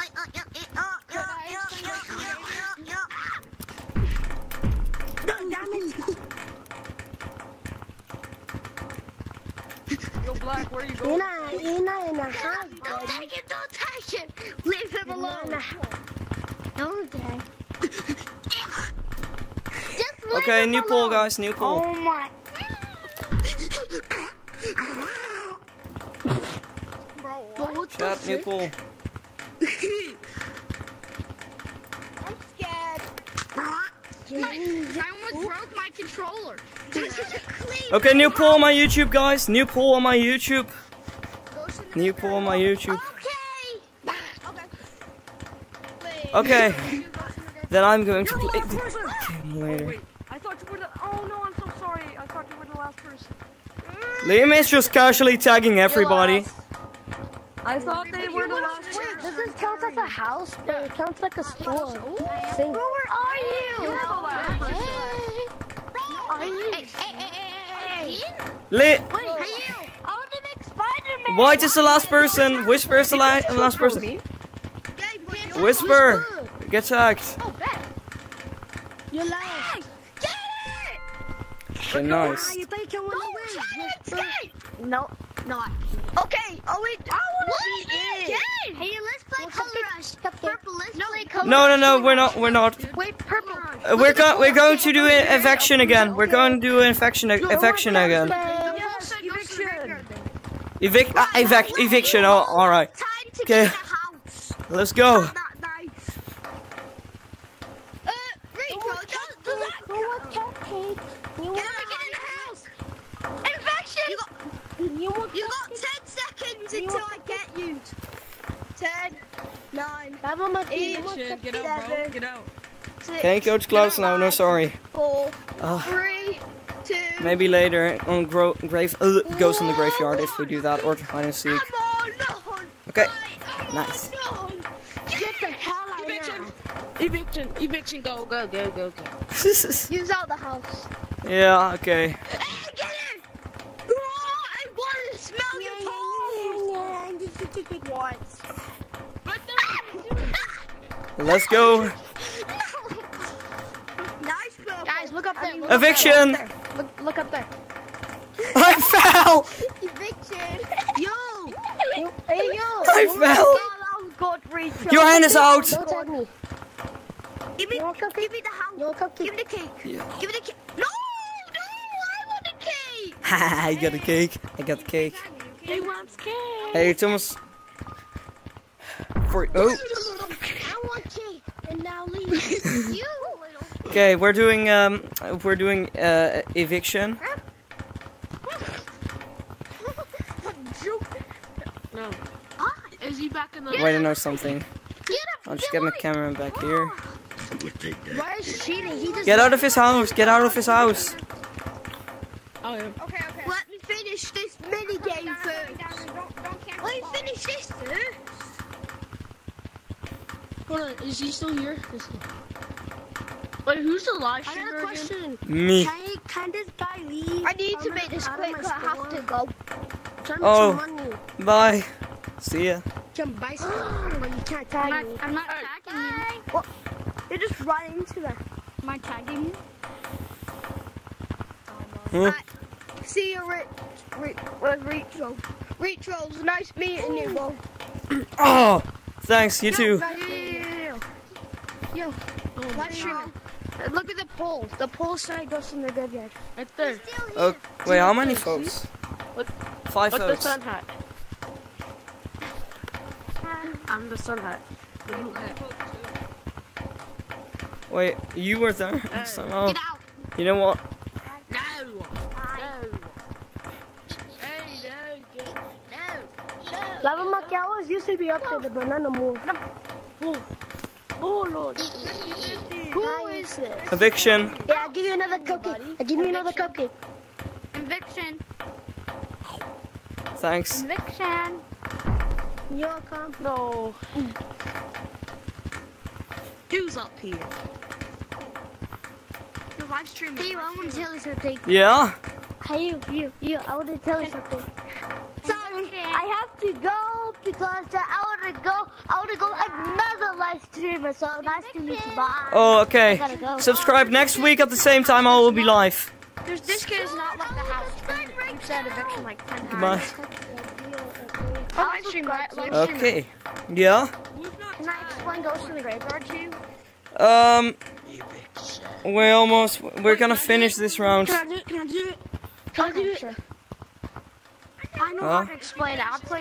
Yo, Black, where you You're going? not, you're not in the house. Don't take it, don't take it. Leave him alone. Don't take. Just leave Okay. New pool, alone. guys. New pool. Oh my. Bro, what Chat. New frick? poll. I'm scared. I almost broke my controller. Okay, new poll on my YouTube, guys. New pool on my YouTube. New poll on my YouTube. Okay. Then I'm going to play the game later. Wait, I thought you were the. Oh no, I'm so sorry. I thought you were the last person. Liam is just casually tagging everybody. I thought they were the last Wait, does this count as a house? But it counts like a store. Thing. Where are you? You were the last person. Are you? Li I want to make Spider-Man. White is the last person. Whisper is the la last person. Whisper. Get tagged. Oh, You're lying. Okay, nice. You think you want to win? No, not. Okay. Oh wait. I want to be in. Hey, let's play Color Rush. Purple. Let's play Color No, no, no. We're not. We're not. Wait, purple. Uh, we're going. We're going to do an infection again. We're going to do infection. Infection again. Evic. Uh, evic. Eviction. Oh, all right. Okay. get a house. Let's go. Uh, Rico, does, does that count? You want to get in the house? Infection. You got, you, got 10 seconds until I get you. 10, 9, eight, Shit, get out, bro. Get out. six, Can you coach close? No, no, sorry. four, Uh, three, two, maybe later on gro grave. Uh, ghost in the graveyard if we do that or hide and seek. Come on, Okay. Come Nice. on. Get the hell out of Eviction. here. Eviction. Eviction. Go, go, go, go, go. Use out the house. yeah. Okay. Hey, get in! Oh, I want to smell your toes! Let's go. Nice, bro. Guys, look up there. Look Eviction. Look, look up there. I fell. Eviction. Yo. Hey, yo. I fell. God, Rachel. Your hand is out. Don't tag me. Give me, give me the house. No cupcake. Give me the cake. Yeah. Give me the cake. No, no, I want the cake. I got a cake. I got the cake. He wants cake. Hey, Thomas. For oh. I want cake. And now leave. you. Okay, we're doing um, we're doing uh eviction. No. Ah, Is he back in the? Wait, I know something. I'll just get my camera back here. Why is cheating? He just Get out of his house. Get out of his house. Oh yeah. Okay, okay. Let me finish this mini game first. Let me finish this first. Hold on. Is he still here? Wait, who's the live I got a streamer again? question. Me. Can, can this guy leave? I need to make this quick. I have to go. Turn Oh. Bye. See ya. Can buy something, but you can't tag I'm me. not, I'm not tagging you. You just run into that. Am I tagging you? Huh? See you, Rich. Uh, Rich, Rachel. Rachel's nice meeting you, bro. Oh, thanks. You too. Yo, live streaming. Uh, look at the poll. The poll side goes in the graveyard. Right there. Oh, wait. How many votes? What- Five What's the votes. sun hat? Um, I'm the sun hat. The blue hat. Wait, you were there somehow. Oh. Get out. You know what? No. No. Hey, no. Get, no. Lava Macchiatos used to be up there, but not no more. Oh lord. Who is this? Eviction. Yeah, I'll give you another cupcake. I'll give you another cupcake. Eviction. Thanks. Eviction. You're welcome. No. Who's up here? The live stream. Hey, I want to tell you something. Yeah. Hey, you, you, you, I want to tell you something. Sorry, I have to go because I want to go. I want to go another live streamer. So nice to meet you. Bye. Oh, okay. Go. Subscribe next week at the same time. I will be live. There's, this kid is not like the house. You said eviction like 10 Goodbye. times. Oh, live stream, right? Live stream. Okay. Yeah. Can I explain Ghost in the Graveyard to you? Um. We're almost. We're gonna finish this round. Can I do it? Can I do it? Can I do it? I know Huh? how to explain it. I'll play